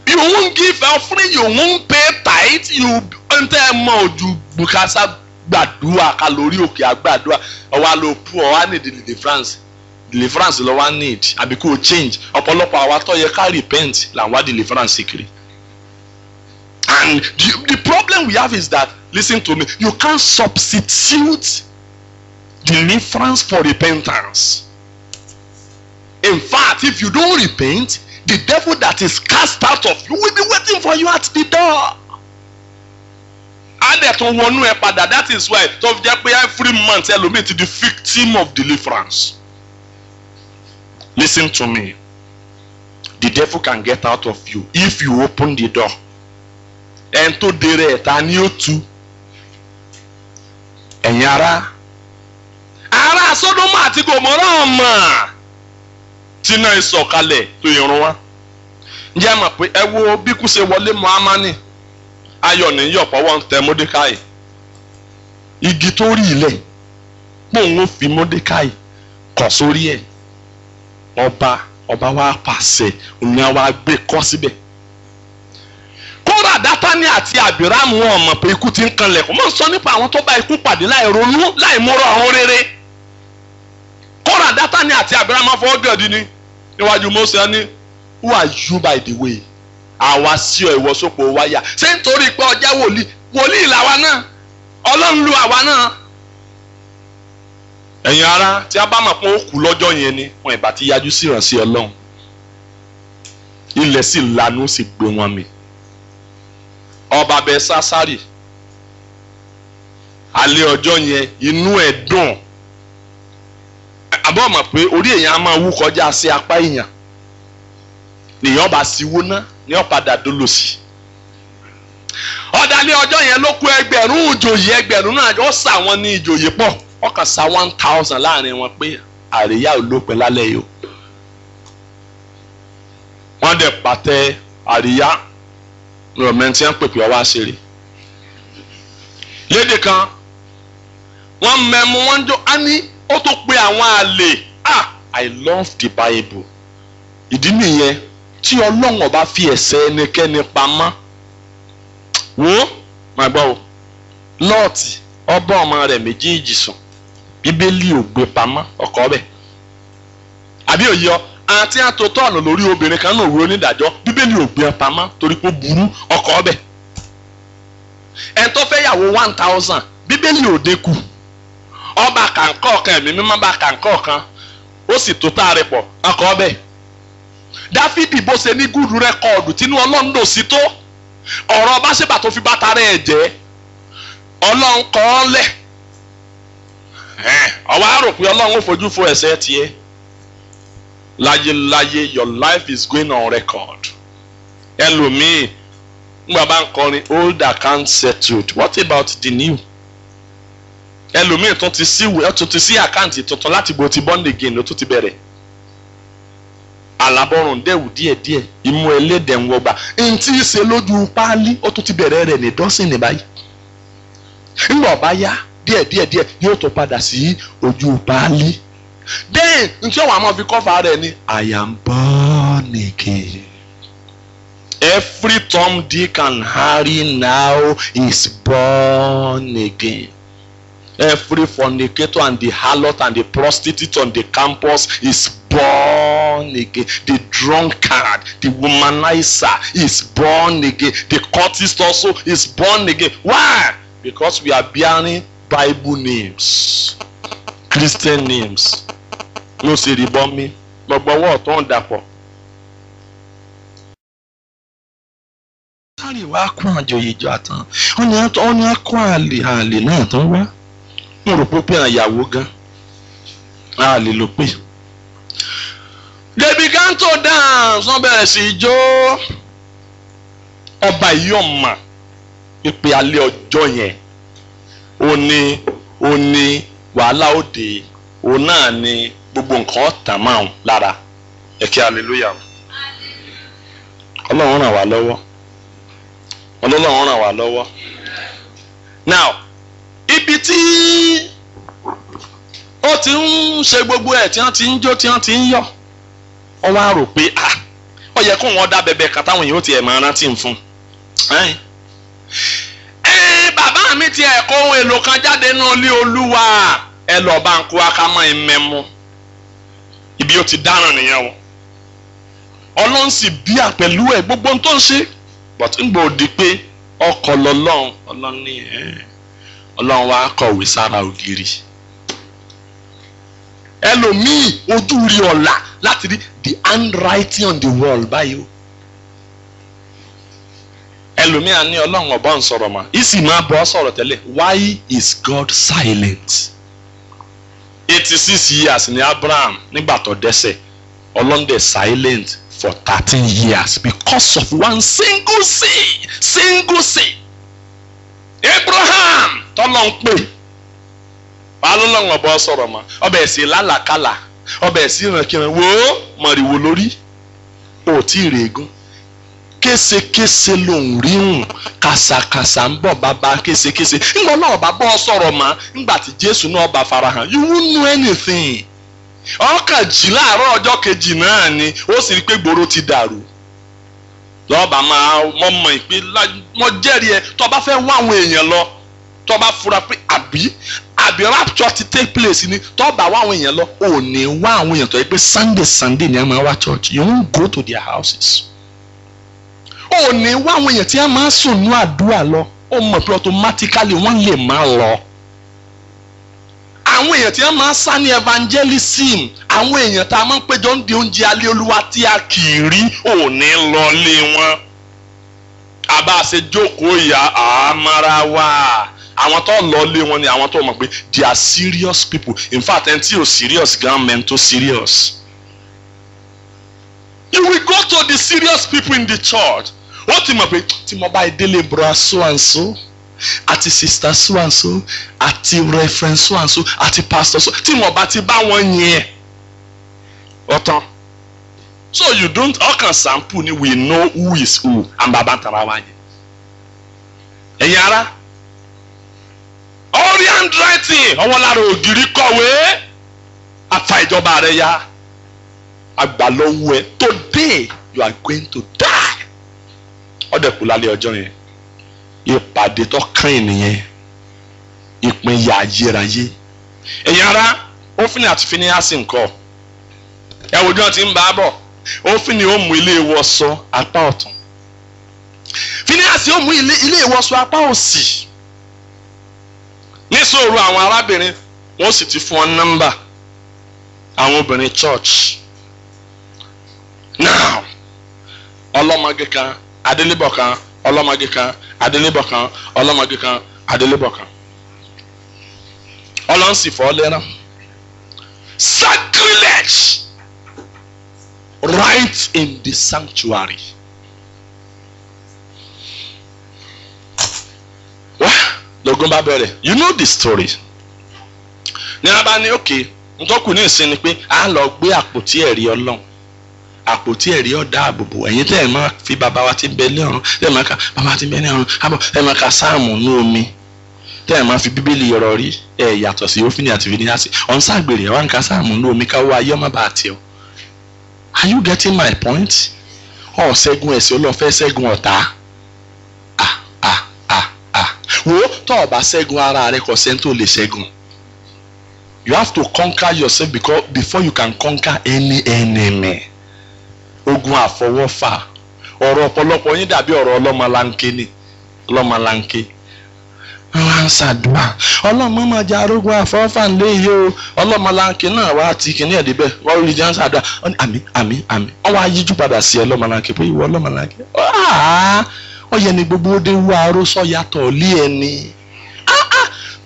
You won't give offering you won't pay tithe you ntẹ́ mọ ojú bukasa gbàdúrà kalori òkè àgbàdúrà ọwọ́ àlọ́ pu ọwọ́ ní deliverance. Deliverance lọ wá need àbí kò change. Ọ̀pọ̀lọpọ̀ àwa tó yẹ ká repent là ń wá deliverance kiri. And the, the problem we have is that listen to me you can't substitute deliverance for repentance. In fact if you don't repent the devil that is cast out of you will be waiting for you at the door. Adẹ tó wọnú ẹ padà that is why tó fi jẹ́ pé every month ẹlòmíì ti di victim of deliverance. Listen to me. The devil can get out of you if you open the door. Ẹn tó dèrè ẹ̀ ta ni ó tu? Ẹ̀yin ara Sódómù àti Gòmórà ọ̀mà tí náà sọ̀kalẹ̀ tó irun wá. Ǹjẹ́ ẹ mọ̀ pé ẹ wo bí kú ṣe wọlé Mọ́ámánì ayọ̀ ní yọ̀pọ̀ wọ́n tẹ Mọ́dékáì igi tó rí ilẹ̀ pòun ó fi Mọ́dékáì kọ̀ sórí ẹ̀. Ọba ọba wa pàṣẹ òun àwa gbé kọ́ síbẹ̀. Kóra dátánì àti àbírámù wọn mọ̀ pé ikú ti ń kanlẹ̀. Kó mọ̀ sọ nípa àwọn tó bá ikú pàdé láì ronú láì múra ọ̀run rere kóra dátánì àti àbírámù afọwọ́gẹ̀dì ni. Níwájú Mósè ní who are you by the way? Àwa sí ọ ìwọ sópo wáyà. Ṣé nítorí pé ọjà wòlíì? Wòlíì làwa náà. Ọlọ́run lu àwa náà. ẹ̀yin ara tí a bá mọ̀ pé ó kú lọ́jọ́ yẹn ni wọn ìbá ti yájú sí ìrànṣẹ́ ọlọ́run. Ilẹ̀ sì lanu sì gbé wọn mì ọba bẹ sásárì alẹ́ ọjọ́ yẹn inú ẹ̀ dùn àbọ̀ mọ̀ pé orí èèyàn á máa wú kọjá sí apá èèyàn nìyẹn ọba síwó ná ní ọ̀padà dólòsì. ọ̀dàlẹ̀ ọjọ́ yẹn ló kó ẹgbẹ̀rún ìjòyè ẹgbẹ̀rún náà ó sà wọ́n ní ìjòyè pọ̀ ọkàn sa one thousand láàárín wọn pé àríyá ò lópin lálẹ́ yìí o. wọ́n dẹ̀ pàtẹ àríyá rọ̀mẹ́ntì ń pèpè ọwọ́ àṣírí. lédè kan wọ́n mẹ́mu wọ́n jó á ní ó tó pe àwọn àlè. Ah I love the Bible. Ìdí nìyẹn tí ọlọ́run ọba fi ẹ̀ṣẹ̀ ẹnikẹ́ni pamọ́. Wo máa gbọ́ o. Lọ́ọ̀tì ọba ọmọ rẹ̀ méjèèjì sùn. Bíbélì ò gbé pamọ́ ọkọ bẹ̀. Àbí òye ọ? Àti àtòtọ́ ọ̀nà lórí obìnrin kan náà wúro onídàájọ́ bíbélì ò gbé pamọ́ torí pé ó burú ọkọ bẹ̀. Ẹni tó fẹ́ yàwó one thousand bíbélì ò dínkù ọba kàǹkọ́ kan ẹ̀mí mímọ́ bá kàǹkọ́ kan ó sì tó tá a rẹ̀ pọ̀ ọkọ bẹ̀ dáfídì bó ṣe ní gúdù rẹkọọdù tínú ọlọ́run lò sí tó. Ọ̀rọ̀ báṣẹ́bà tó fi bàtà rẹ̀ jẹ́. Ọlọ́run your life is going on record. Ẹlòmíì ngbà bá ń kọrin old account settled. What about the new ẹlòmíì tún ti sí tún ti sí àkáǹtì tuntun láti bó ti born again ló tún ti bẹ̀rẹ̀. Àlàbọ̀rùn dẹ̀wù díẹ̀díẹ̀ imú ẹlẹ́dẹ̀ ntí ṣe lójú páálí ó tún ti bẹ̀rẹ̀ rẹ̀ ní dọ́sìn ní báyìí. Ńgbà ọba yá díẹ̀díẹ̀díẹ̀ yóò tún padà sí ojú páálí. Then ntí ọ̀wọ́ àmọ́ fi kọ́fà rẹ̀ ni I am born again. Every Tom Dick and Harry now is born again every fornicator and the harlot and the prostitute on the campus is born again. The drunkard the womanizer is born again. The cultist also is born again. Why? Because we are bearing bible names christian names. Ló ṣe rí bọ́ mi gbọgbọwọ́ tó ń dàpọ̀. sáré wá kún àjòyè ìjọ àtàn. Ni a kún àlè àlè náà tó wá mo rò pé pé àyàwó gan. A lè lò pé. débi kántó dance wọ́n bẹ̀rẹ̀ sí í jó. Ọba yìí ọ̀mà pípé alẹ́ ọjọ́ yẹn. Ó ní ó ní wàhálà òde. Òun náà ní gbogbo nǹkan ọ̀tàn máa ń lára. Ẹ̀kẹ́ hallelujah. Ọlọ́run ràn wá lọ́wọ́. Ọlọ́run ràn wá lọ́wọ́. Now ibi tí ó ti ń ṣe gbogbo ẹ̀ tí wọ́n ti ń jó tí wọ́n ti ń yọ̀. Wọ́n wá rò pé ah ó yẹ kó wọn dá bẹbẹ kan táwọn èèyàn ó tiẹ̀ máa rántí fún ẹ bàbá mi tiẹ̀ kó ohun èlò kan jáde nínú ilé olúwa. Ẹ lọ bá ń kó akámọ́ ẹ ibi ó ti dáràn nìyẹn o. Ọlọ́run sì bíà pẹ̀lú ẹ̀ gbogbo ohun tó ń ṣe. Ń gbòdì pé ọkọ̀ lọ́lọ́run ọlọ́run ní ẹ̀ ọlọ́run wa kọ̀wé sára ògiri. Ẹlòmíì ojú rí ọ̀la láti rí the handwriting on the wall báyìí o. Ẹlòmíì á ní ọlọ́run ọ̀bọ̀ ń sọ̀rọ̀ mà ìsì máa bọ́ sọ̀rọ̀ tẹ́lẹ̀. Why is God silent? Eighty six years ní Abraham nígbà tó dẹ́ṣẹ̀. Ọlọ́run dẹ̀ silent for thirteen years because of one single sin single sin tọ́lọ̀ ń pè alọ́lọ́run ọ̀bọ sọ̀rọ̀ mọ́ ọbẹ̀ ẹ̀sìn lálàkàlà ọbẹ̀ ẹ̀sìn ìrànkìràn wò ó mọ̀rìwò lórí ò tí ì rèégún késekése lòún rí hùn kàsàkàsà ń bọ̀ bàbá késekése ńgbà náà bá bọ́ sọ̀rọ̀ mọ́ ńgbà tí Jésù náà bá you won't know anything. Ọkàn jí láàárọ̀ ọjọ́ kejì náà ni ó sì rí pé ti dàrú lọ́ọ̀bà máa mọ̀ mọ̀ ìpè wọ́n jẹ́rìí ẹ tó wá àwọn èèyàn lọ tó bá fura pé àbí? Àbí rapture ti take place ni? Tó bá wá àwọn èèyàn lọ ò ní wá àwọn èèyàn tó yẹ pé sunday sunday ni a máa wá church. You won't go to their houses. Ò ní wá àwọn èèyàn tí a máa sùn ní àdúrà lọ. Ó mọ̀ pé automatically wọ́n lè má lọ. Àwọn èèyàn tí a máa sá ní evangelism àwọn èèyàn tá a máa ń péjọ ń di oúnjẹ alẹ́ olúwa tí a kì í rí ò ní lọ lé wọn. Àbá ṣe jókòó ìyá àmàrà wa àwọn tó lọ lé wọn ni àwọn tó mọ̀ pé they are serious people. In fact ẹni tí ò serious gan men serious. you will go to the serious people in the church. Ó ti mọ̀ pé tí mo bá délé bro so and so àti sister so and so àti reference so and so àti pastor so tí mo bá ti bá wọn yẹn ọ̀tán so you don't ọkàn sample ni we know who is who? And baba tara wa yẹn. Ẹ̀yin ara orí handwriting. Ọwọ́ lára ògiri kọ̀wé. Afa ìjọba rẹ ya. Àgbàlọ́wọ́ ẹ. Today you are going to die. Ọ̀dẹ̀kù lálẹ́ ọjọ́ yẹn. Ìpàdé tó kàn ènìyàn ìpínyà ayérayé. Ẹ̀yin ara ófìnì àti fíníàsì nǹkan ẹ wo wọ́n ti ń bá a bọ̀. Ófìnì ó mú ilé ìwọ̀sọ apá ọ̀tún. Fíníàsì ó mú ilé ìwọ̀sọ apá òsì níṣòro àwọn arábìnrin wọ́n sì ti fún ọ nọ́mbà àwọn obìnrin church. Now ọlọ́mọge kan adélébọ̀ kan ọlọ́mọge kan adélébọ̀ kan ọlọ́mọge kan adélébọ̀ kan. Ọlọ́run sì fọ́ lẹ́rán. Sacrilege! Right in the sanctuary. wá lógún bá bẹ̀rẹ̀. You know the story. Ní a bá ní òkè ntọ́kù ní ìsìn ni pé a lọ gbé àpótí ẹ̀rí ọlọ́run. Àpótí ẹ̀rí ọ̀dà àbùbù. Ẹ̀yin tẹ́ ẹ̀ máa fi bàbá wa ti bẹ lẹ́rùn tẹ́ ẹ̀ máa ka bàbá wa ti bẹ lẹ́rùn àbọ̀ ẹ̀ máa ka sáàmù ní omi. Tẹ́ ẹ̀ máa fi bíbélì ọ̀rọ̀ rí. Ẹ̀ yàtọ̀ sí òfin àti fìdíyàsí ọ̀n sáàgbèrè ẹ̀ wá ń ka sáàmù ní omi káwọ́ ayé ọmọ bá tiẹ̀ o are you getting my point? Ọ̀ ṣẹ́gun ẹ̀sìn ọlọ́fẹ́ ṣẹ́gun ọ̀tá wo ọ bá ṣẹ́gun ara rẹ kò sẹ́ni tó lè ṣẹ́gun. You have to conquer yourself because before you can conquer any enemy ogun àfọwọ́fà ọ̀rọ̀ ọ̀pọ̀lọpọ̀ yín dàbí ọ̀rọ̀ ọlọ́mọlanke ni ọlọ́mọlanke. Wọ́n á ṣàdúrà ọlọ́mọ máa jẹ́ arógun àfọwọ́fà ńlẹ̀ yìí o. Ọlọ́mọlanke náà wá ti kìíní ẹ̀ débẹ̀ wọ́n rí jẹ́ ń ṣàdúrà. Àmì àmì àmì wọ́n wá yíjú padà sí ọlọ́mọlanke pé ìwọ ọlọ́mọlanke. Ó yẹ ni gbogbo ó dé wú aró sọ yàtọ̀ lé ẹni.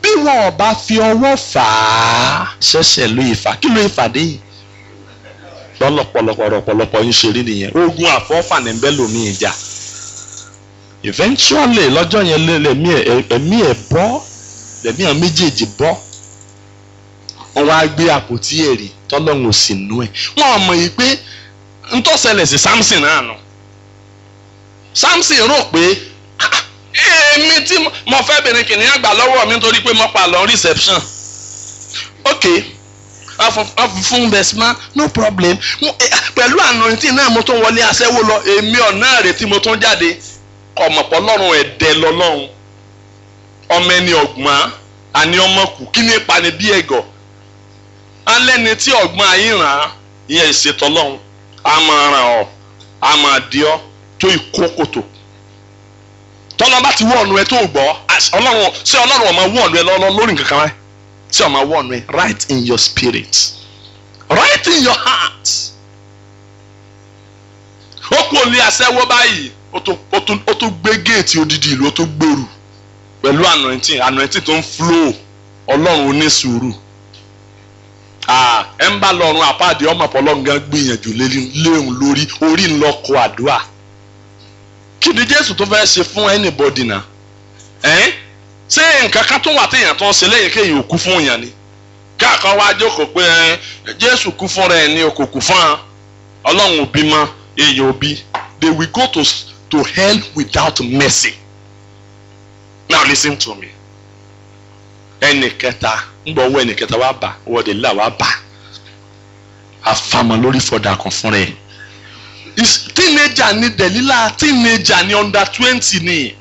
Bí wọn ò bá fi ọwọ́ fà á ṣẹ̀ṣẹ̀ ló ìfà. Kí ló ìfà dé? Yìí lọ́lọ́pọ̀lọpọ̀ ọ̀pọ̀lọpọ̀ yín ṣe nìyẹn. Ogun àfọ́fà ní bẹ́ẹ̀ lómi ìjà. Eventually lọ́jọ́ yẹn lẹ́mí ẹ̀mí ẹ̀ bọ́ lẹ́mí méjèèjì bọ́. Wọ́n wá gbé àpótí ẹ̀rí tọ́lọ́run ò sì nú ẹ̀. Wọ́n mọ̀ yìí pé ntọ́sẹ̀lẹ̀ sí Samson náà nù Samson rò pé èmi tí mo fẹ́ bìnrin kìnìún àgbà lọ́wọ́ mi nítorí pé mo pa lọ reception. Ok fún bẹ̀sìmá no problem. Pẹ̀lú anointing náà mo tún wọlé aṣẹ́wó lọ èmi ọ̀nà rẹ̀ tí mo tún jáde. Ọ̀mọ̀pọ̀ lọ́rùn ẹ̀dẹ́ lọ́lọ́run. Ọmọ ẹni ọ̀gbọ́n àní ọmọ kù. Kí ní pani bí ẹ̀gọ́? Alẹ́ni tí ọ̀gbọ́n ayé ràn án ìyẹn ìṣètò ọlọ́run. A máa ràn ọ́ a máa di ọ́ tó ìkókòtò tọ́lọ́ bá ti wọ́ ọ̀nù ẹ tó gbọ́ ọlọ́run ṣé ọlọ́run ọmọ wọ́ ọ̀nù ẹ lọ́lọ́ lórí nǹkan kan rẹ̀ ṣé ọmọ wọ́ ọ̀nù ẹ? Right in your spirit. Right in your heart. Ó kú olè aṣẹ́wó báyìí ó tún gbé géètì odidi ìlú ó tún gbèrú. Pẹ̀lú anointing anointing tó ń flow ọlọ́run onísùúrù ẹ ń bá lọ́run àpáàdé ọmọ ọ̀pọ̀lọ́run gan gbìyànjú léhùn lórí orí ńlọkọ àdúrà kí ni jésù tó fẹ́ ṣe fún anybody náà? Ẹ́n? Ṣé nǹkan kan tó wà téèyàn tó ń ṣe lẹ́yìn kéèyàn ò kú fún yàn ni? Káàkan wá jókòó pé jésù kú fún rẹ̀ ni kò kú fún ọlọ́run ò bí mọ́ èèyàn ò bí. They will go to, to hell without mercy. Now listen to me. Ẹnì kẹta ń bọ̀ wọ ẹnì kẹta wá bà wọ́ọ̀dẹ̀ lílà wá bà. Àfàmọ́ lórí fọdà kan fún rẹ̀ teenager ni Delilah teenager ni under twenty ni.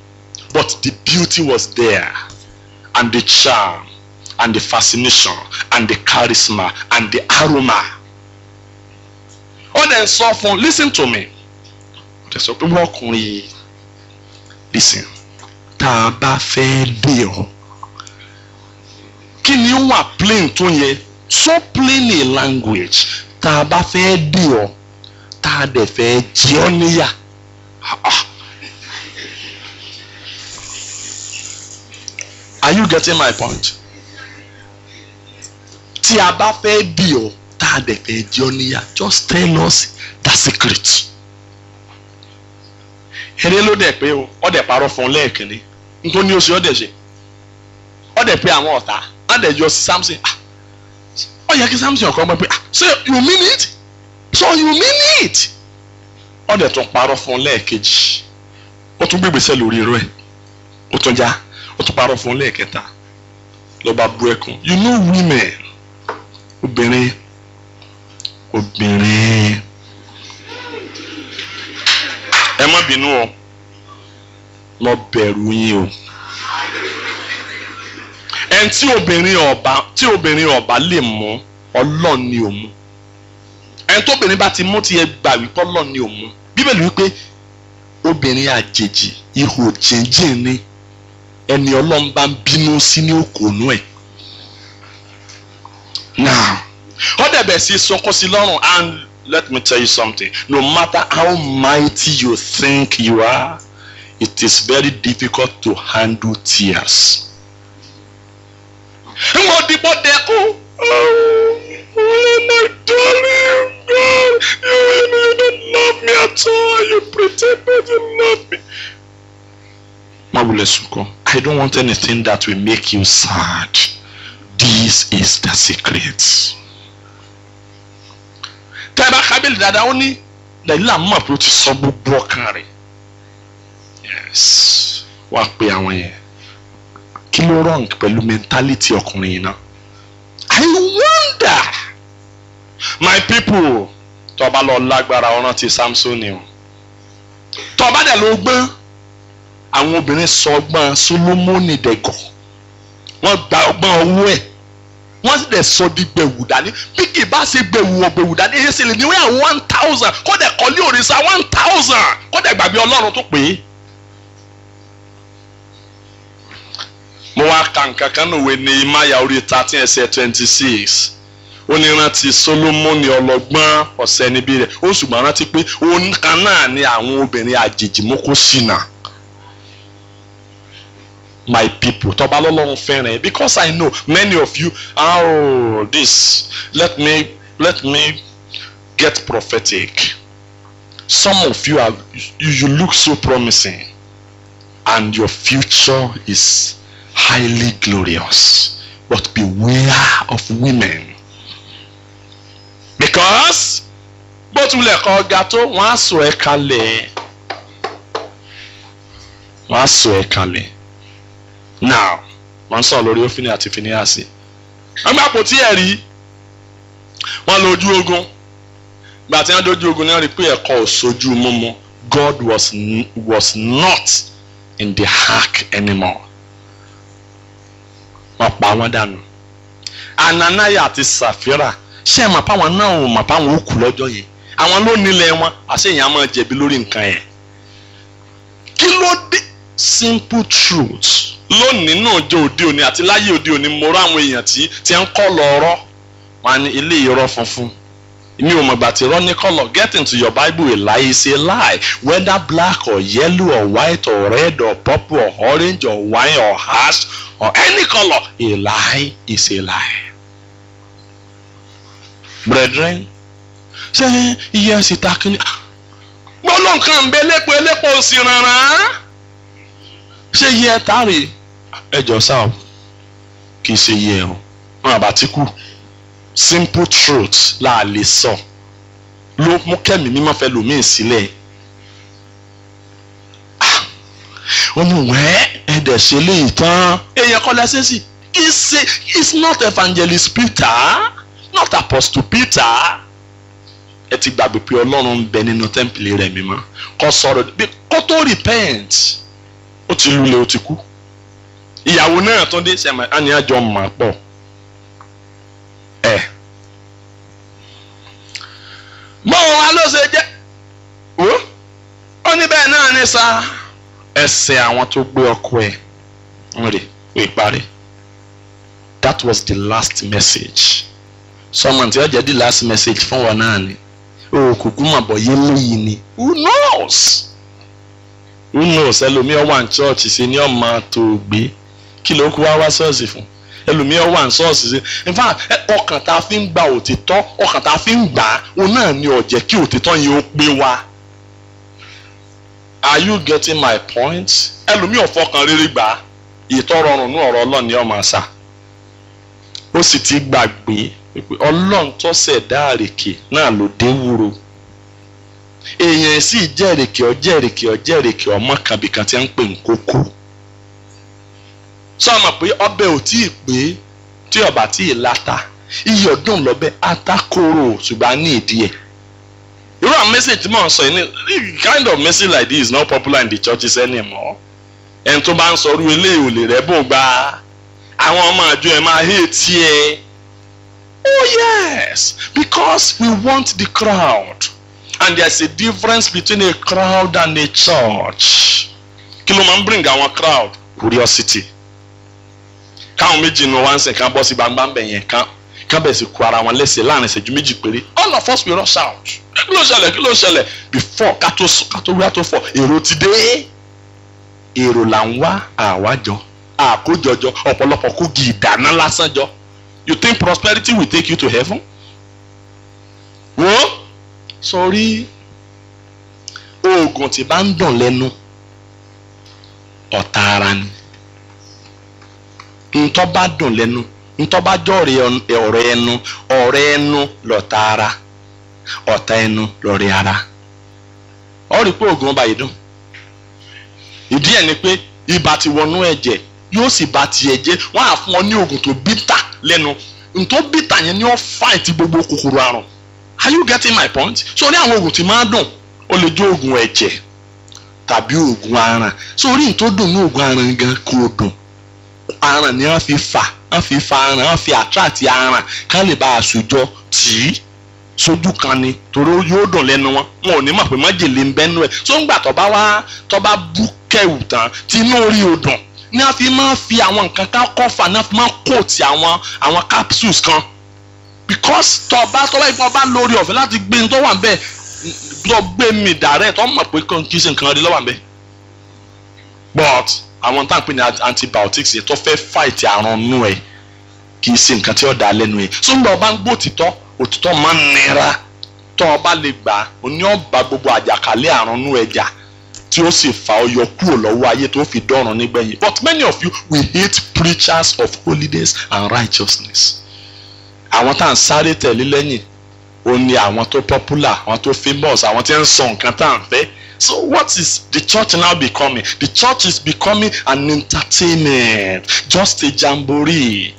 But the beauty was there and the charm and the fascination and the charisma and the aroma. Ó dẹ̀ sọ fún listen to me. Ó dẹ̀ sọ pé wọ́n ọkùnrin yìí listen tá a bá fẹ́ dé ọ kí ni ó plain tó yẹ? So plain a language. Tá a bá fẹ́ dé ọ tá a dẹ̀ fẹ́ jí ọ níyà. Are you getting my point? Tí a bá fẹ́ bí ọ tá a dẹ̀ fẹ́ jí ọ níyà just tell us the secret. Eré ló dẹ̀ pé o, ọ dẹ̀ parọ́ fún un lẹ́ẹ̀kínní. Nítorí ní oṣù ọ dẹ̀ ṣe. Ọ dẹ̀ pé àwọn ọ̀tá, á dẹ̀ yọ sí Samson. Ó yẹ kí Samson ọ̀kan mọ̀ pé ṣé you mean it? So you mean it. ó dẹ̀ tún parọ́ fún un lẹ́ẹ̀kejì. Ó tún gbégbèsè lórí irú ẹ̀. Ó tún já ó tún parọ́ fún un lẹ́ẹ̀kẹta. Ló bú ẹkún you know women. Obìnrin. Obìnrin. Ẹ má bínú o. Mo bẹ̀rù yín o. Ẹn tí obìnrin ọba tí obìnrin ọba lè mú ọlọ́ọ̀ ni ò mú ẹni tó obìnrin bá ti mú tiẹ̀ gbà wípé ọlọ́ọ̀ ni ò mú. Bíbélì wípé obìnrin àjèjì ihò jìnjìn ni. Ẹni ọlọ́run bá ń bínú sí ní òkòónú ẹ̀. Now ó dẹ̀bẹ̀ sí sunkún sí lọ́rùn. And let me tell you something. No matter how mighty you think you are it is very difficult to handle tears. Ń wọ́n dìbò dẹ́kun. Oh my darling God, you, you don't love me at all. You pretend that you love me. Sunkún. I don't want anything that will make you sad. This is the secret. Tẹ́ ẹ bá kábílì dáadáa, ó ní Dàílà mọ̀ pé ó ti sọ gbogbo. Yes, wá pé àwọn yẹn. Kí ló wrong pẹ̀lú mentality ọkùnrin yìí? I wonder. My people, tó bá lọ lágbára ọ̀ràn ti Samsoni o. Tó bá dẹ̀ ló gbọ́n, àwọn obìnrin sọ ọgbọ́n Solomoni dẹ̀gọ̀. Wọ́n gba ọgbọ́n owó ẹ̀. Wọ́n sì dẹ̀ sọ di gbẹ̀wù dání. Bí kì í bá ṣe dání, èyí sì lè ní wíyà one thousand. Kó dẹ̀ kọ́lé òrìṣà one thousand. Kó dẹ̀ gbàgbé Ọlọ́run tó pè é. Mo wá ka nǹkan kan ní imáyà orí thirteen ẹsẹ̀ twenty six ó ní rántí solomoni ọlọ́gbọ́n ọ̀sẹ̀ níbí rẹ̀. Ó ṣùgbọ́n rántí pé òun kan náà ni àwọn obìnrin àjèjì mú ṣìnà. My people tọba lọ́lọ́run fẹ́ràn ẹ. Because I know many of you oh this let me let me get prophetic. Some of you are you look so promising and your future is highly glorious. But beware of women. Because bó tilẹ̀ kọ́ ọ̀gá tó wọ́n á sọ ẹ́ kalẹ̀. Wọ́n á sọ ẹ́ kalẹ̀. Now wọ́n sọ lórí òfin àti finiasi wọ́n gbà pò rí wọ́n lọ ojú ogun. Gbà tí wọ́n dojú ogun náà rí pé ẹ̀kọ́ ò mímú. God was, was not in the ark anymore wọ́n pa wọ́n dànù. Ananaya àti safira ṣé ẹ mọ̀ páwọn náà ò mọ̀ páwọn ó kú lọ́jọ́ yẹn? Àwọn ló nílẹ̀ wọn àṣeyàn á máa jẹ̀bi lórí nǹkan yẹn. Kí ló dé? Simple truth. Lónìí náà jẹ́ òde òní àti láyé òde òní mo rọ àwọn èèyàn tí tí ń kọ́ lọ́ọ́rọ́ wọn ní ilé irọ́ funfun mi ò mọ̀ gbà tí irọ́ kọ́lọ̀ get into your bible a lie is a lie. Whether black or yellow or white or red or purple or orange or wine or ash or any colour a lie is a lie. brethren ṣé iye ẹ̀sìn ta kí ni? Gbọ́dọ̀ nǹkan bẹ lépo elépo sí rárá ṣé iye ẹ̀ta rè? Ẹjọ́ sáà kì í ṣe iye ẹ̀ o wọn àbá ti simple truth la lè sọ. Ló mú kẹ́mi mímọ́ fẹ́ lòmíì sílẹ̀. Ó ní wẹ́ẹ́ ẹ̀dẹ̀ ṣe léyìí tán. Èèyàn kọ́ lẹ́sẹ̀ sí it's not evangelist Peter? Not apostle Peter? Ẹ ti gbàgbé pé ọlọ́run ń bẹ nínú tẹ́ḿpìlì rẹ̀ mímọ́. Kó sọ̀rọ̀ kó tó repent ó ti lulẹ̀ ó ti kú. Ìyàwó náà tó dé sẹ́mi àníyànjọ mà pọ̀ ẹ̀. Mọ́ wa ló ṣe jẹ́. Ó ó ní bẹ́ẹ̀ náà ní sa ẹsẹ̀ àwọn tó gbé ọkọ ẹ̀. Ń rè ó parí. That was the last message. Someone tí ó jẹ́ the last message fún wọn náà ni. Òkùnkùn mà bọ̀ yé léyìí ni. Who knows? Who knows? Ẹlòmíọ́ wà ní chọ́ọ̀chì sí ní ọmọ tó gbé kí ló kú wá wá ṣọ́ọ̀ṣì fún ẹlòmíọ́ wà ní ṣọ́ọ̀ṣì sí. In fact ọkàn tá a fi ń gba òtítọ́ ọkàn tá a fi ń gbà á òun náà ni ó kí òtítọ́ yẹn ó pé wa are you getting my point? Ẹlòmíọ́ fọkàn rere gbà á. Ìtọ́rọrùn ní ọ̀rọ̀ ọlọ́ọ̀ni ọmọ àṣà ó sì ti gbàgbé pé ọlọ́run tó ṣẹ̀dá àrèké náà ló dé wúro. Èèyàn sì jẹ́ èrèké ọjẹ́ èrèké ọjẹ́ èrèké ọmọ kàbìkan tí ń pè ń kókó sọ ma pé ọbẹ̀ ò tí ì pé tí ọba tí ì láta iyọ̀ dùn lọ́bẹ̀ atakoro ṣùgbọ́n a ní ìdí ẹ̀ irú àwọn message tí mò ń sọ yìí ní kind of message like this is not popular in the churches anymore ẹni tó bá ń sọ irú eléyìí ò lè rẹ́ bò gba àwọn ọmọ àjọ ẹ̀ máa hate ẹ̀. Oh yes, because we want the crowd. And there's a difference between a crowd and a church. Kí ló máa ń bring àwọn crowd? Curiosity. Káwọn méjì nu wá sìn kán bọ́ sí gbangba ń kán kán bẹ̀ sí ku ara wọn lẹ́sẹ̀ láàárín ìṣẹ́jú méjì péré. All of us will rush out. Kí ló ṣẹlẹ̀? Kí ló ṣẹlẹ̀? Before ká tó ká tó wíwá tó fọ̀ èrò ti dé. Èrò là ń wá àwájọ. àkójọjọ ọ̀pọ̀lọpọ̀ kó gi ìdáná lásán jọ you think prosperity will take you to heaven? wo sọrí oògùn tí bá ń dùn lẹ́nu ọ̀tá ara ni ntọ́ bá dùn lẹ́nu ntọ́ bá jọ ọ̀rẹ́ ẹnu ọ̀rẹ́ ẹnu lọ̀tá ara ọ̀tá ẹnu lọ̀rẹ́ ara. Ọ pé oògùn ọba yìí dùn. Ìdí ẹ̀ ni pé ibà ti wọnú ẹ̀jẹ̀ yóò sì bá tiẹ̀ jẹ́ wọ́n á fún ọ ní oògùn tó bítà lẹ́nu. Ntọ́ bítà yẹn ni ó fáìtì gbogbo kòkòrò àrùn. Are you getting my point? So àwọn oògùn tí máa dùn? Ó lè jẹ́ oògùn ẹ̀jẹ̀ tàbí oògùn aràn. So, tó dùn ní oògùn aràn gan kò dùn aràn ni wọ́n fi fà wọ́n fi fa aràn wọ́n fi àtúràtì aràn ká lè bá aṣojọ tì í. Sójú kan ni torí yóò dùn lẹ́nu wọn. Wọn ò ní mọ̀ pé májèlé ń bẹ́nu ẹ̀. Tó ń gbà tó bá wá tó bá bú kẹ̀wù tán tí inú orí ò dùn ní wọ́n fi máa fi àwọn nǹkan ká kọ́fà náà fi máa kóòtì àwọn àwọn capsules kan. Because tó bá tó bá ìfọ̀n bá lórí ọ̀fẹ́ láti gbé ní tó wà bẹ́ẹ̀ lọ gbé mi dàrẹ́ tó mọ̀ pé kí n ṣe nǹkan rí lọ́wọ́ bẹ́ẹ̀ but àwọn tá à ń pè ní antibiotics yẹn tó fẹ́ fight àrùn nù ẹ̀ kì í ṣe nǹkan tí ó dá lẹ́nu ẹ̀. Sóńgbà ọba ń gbọ́ òtítọ́ òtítọ́ máa ń nira. Tó ọba lè gbà ó ní ọba gbogbo àjàkálẹ̀ àrùn nù ẹ̀jà tí ó sì fa ọyọ kúrò lọ́wọ́ ayé tó fi dọ́rùn nígbẹ̀yìn. But many of you we hate preachers of holiness and righteousness. Àwọn tá à ń sáré tẹ̀lé lẹ́yìn ó ní àwọn tó popular àwọn tó famous àwọn tí ń sọ nǹkan tá à ń fẹ́. So what is the church now becoming? The church is becoming an entertainment just a jamboree.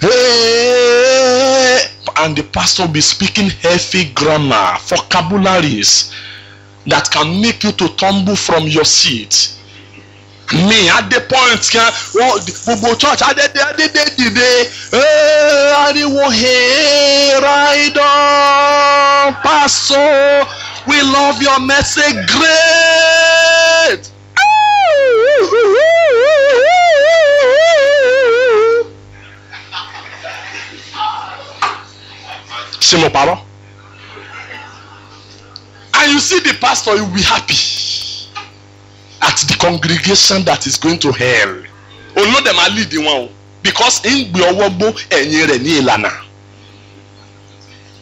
Hey, and the pastor be speaking heavy grammar vocabularies that can make you to tumble from your seat at the point kan wọn gbogbo church adede adede dìde ariwo hey raidan pastor we love your message great. ṣé mo parọ́? and you see the pastor you be happy at the congregation that is going to hell olóde máa lead wọn o because ń gbé ọwọ́ gbó ẹ̀yìn rẹ̀ ní ìlànà.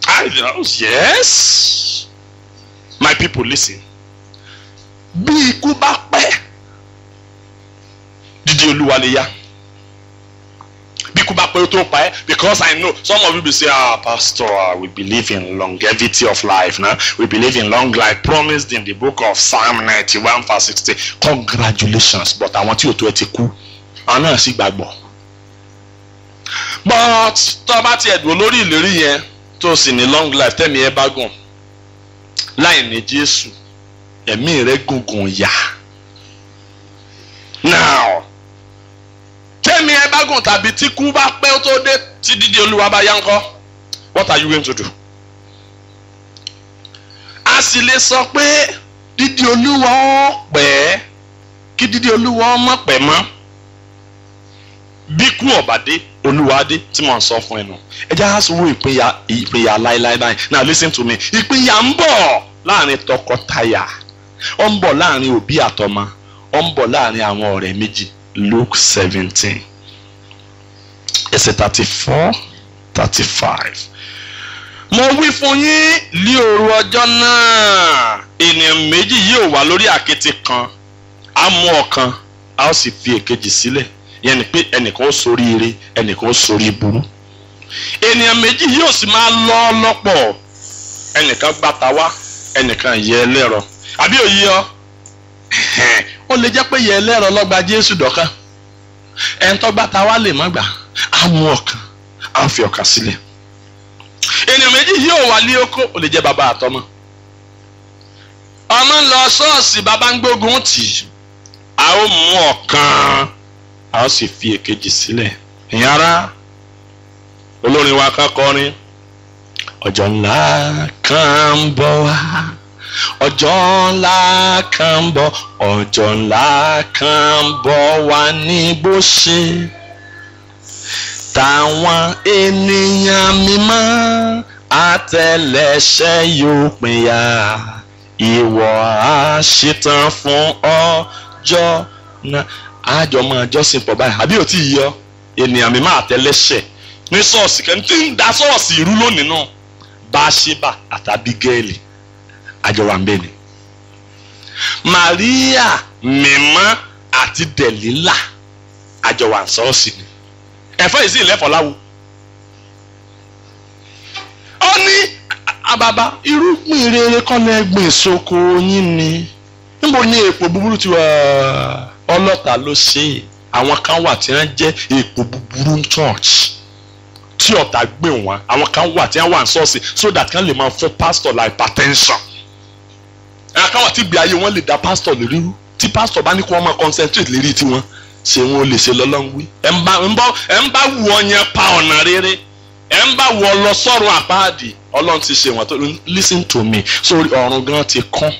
I know yes. My people listen. Bí ikú bá pẹ́ dídí olúwa lè yá bí ikú bá pẹ́ tó pa ẹ́ because I know some of you be say ah pastor ah, we believe in longevity of life na. We believe in long life. Promised in the book of Psalm ninety-one verse sixty. Congratulations but àwọn tí òtún ẹ ti kú àwọn náà sì gbàgbọ́. But tó o bá tiẹ̀ dùn lórí ìlérí yẹn tó o sì ní long life tẹ́mi ẹ bá gùn láì ní Jésù ẹ̀mí rẹ̀ gùngùn yá now tẹ́mi ẹ bá gùn tàbí tí kú bá pẹ́ tó dé tí dídí olúwa bá yá ńkọ́? What are you going to do? a sì lè sọ pé dídí olúwa ó pẹ́. Kí dídí olúwa ó má pẹ́ mọ́. Bí kú ọ̀bà dé olúwa dé tí mò ń sọ fún ẹ nù ẹ jẹ́ àsùnwó ìpínyà ìpínyà láéláé báyìí. Now listen to me. Ìpínyà ń bọ̀ láàárín tọkọtaya. Ó ń bọ̀ láàárín òbí àtọmọ. Ó ń bọ̀ láàárín àwọn ọ̀rẹ́ méjì Luke seventeen. Ẹsẹ̀ thirty four thirty five. mo wí fún yín ní òru ọjọ́ náà. Ènìyàn méjì yóò wà lórí àkéte kan. Á mú ọ̀kan a ó sì fi èkejì sílẹ̀. Yẹn ni pé ẹnìkan ó sorí ire ẹnìkan ó sorí burú. Ènìyàn méjì yóò sì máa lọ lọ́pọ̀. Ẹnìkan gbàtà wá ẹnìkan yẹ ẹlẹ́rọ. Àbí òye ọ ó lè jẹ́ pé yẹ ẹlẹ́rọ lọ́gba Jésù dọ̀kan. Ẹni tó gbàtà wá lè má gbà á mú ọ̀kan á fi ọ̀kan sílẹ̀. Ènìyàn méjì yóò wà lé oko ó lè jẹ́ bàbá àtọmọ. Ọmọ ń lọ ṣọ́ọ̀ṣì bàbá ń gbógun tì a ó mú ọ̀kan a ó sì fi èkejì sílẹ̀. Ara olórin wa ká kọrin ọjọ́ ńlá kan ń bọ̀ wá ọjọ́ ńlá kan ń bọ̀ ọjọ́ ńlá kan ń bọ̀ wá ní bó ṣe. Táwọn ènìyàn mímọ́ àtẹlẹsẹ̀ yóò pínyà. Ìwọ á ṣetán fún ọjọ́ náà àjọ máa jọ́sìn pọ̀ báyìí. Àbí ò tí ì yọ? Ènìyàn mi máa tẹ́lẹ́ṣẹ̀ ní ṣọ́ọ̀ṣì kan tí ń da ṣọ́ọ̀ṣì ìrú lónìí náà. Báṣíbà àtàbí gẹ́ẹ̀lì àjọ wà ń. Màríà mímọ́ àti Dẹ̀lílà àjọ wà ń ṣọ́ọ̀ṣì ni. Ẹ̀fọ́ yìí sì lẹ́fọ̀ọ́ láwo. ó ní àbàbà irúgbìn rere kọ́lẹ̀ gbìn sóko yín ni. Níbo ni èpò búburú ti wà? Ọlọ́ta ló ṣe é. Àwọn kan wà tí wọ́n jẹ́ èpò búburú church tí ọ̀tá gbé wọn. Àwọn kan wà tí wọ́n wà ní ṣọ́ọ̀ṣì so that kan lè máa fún pastor like hypertension àwọn kan wà tí ìgbé ayé wọn lè da pastor lórí rú tí pastor bá ní kí wọ́n máa concentrate lérí tiwọn ṣé wọn ò lè ṣe lọ́lọ́run wí? Ẹ̀ ń bá ẹ̀ ń bá wù ọ yẹn pa ọ̀nà rere. Ẹ̀ ń bá wù ọ lọ sọ́run àpáàdì ọlọ́run ti ṣe wọ́n tó listen to me. Sórí ọ̀run gan ti kán.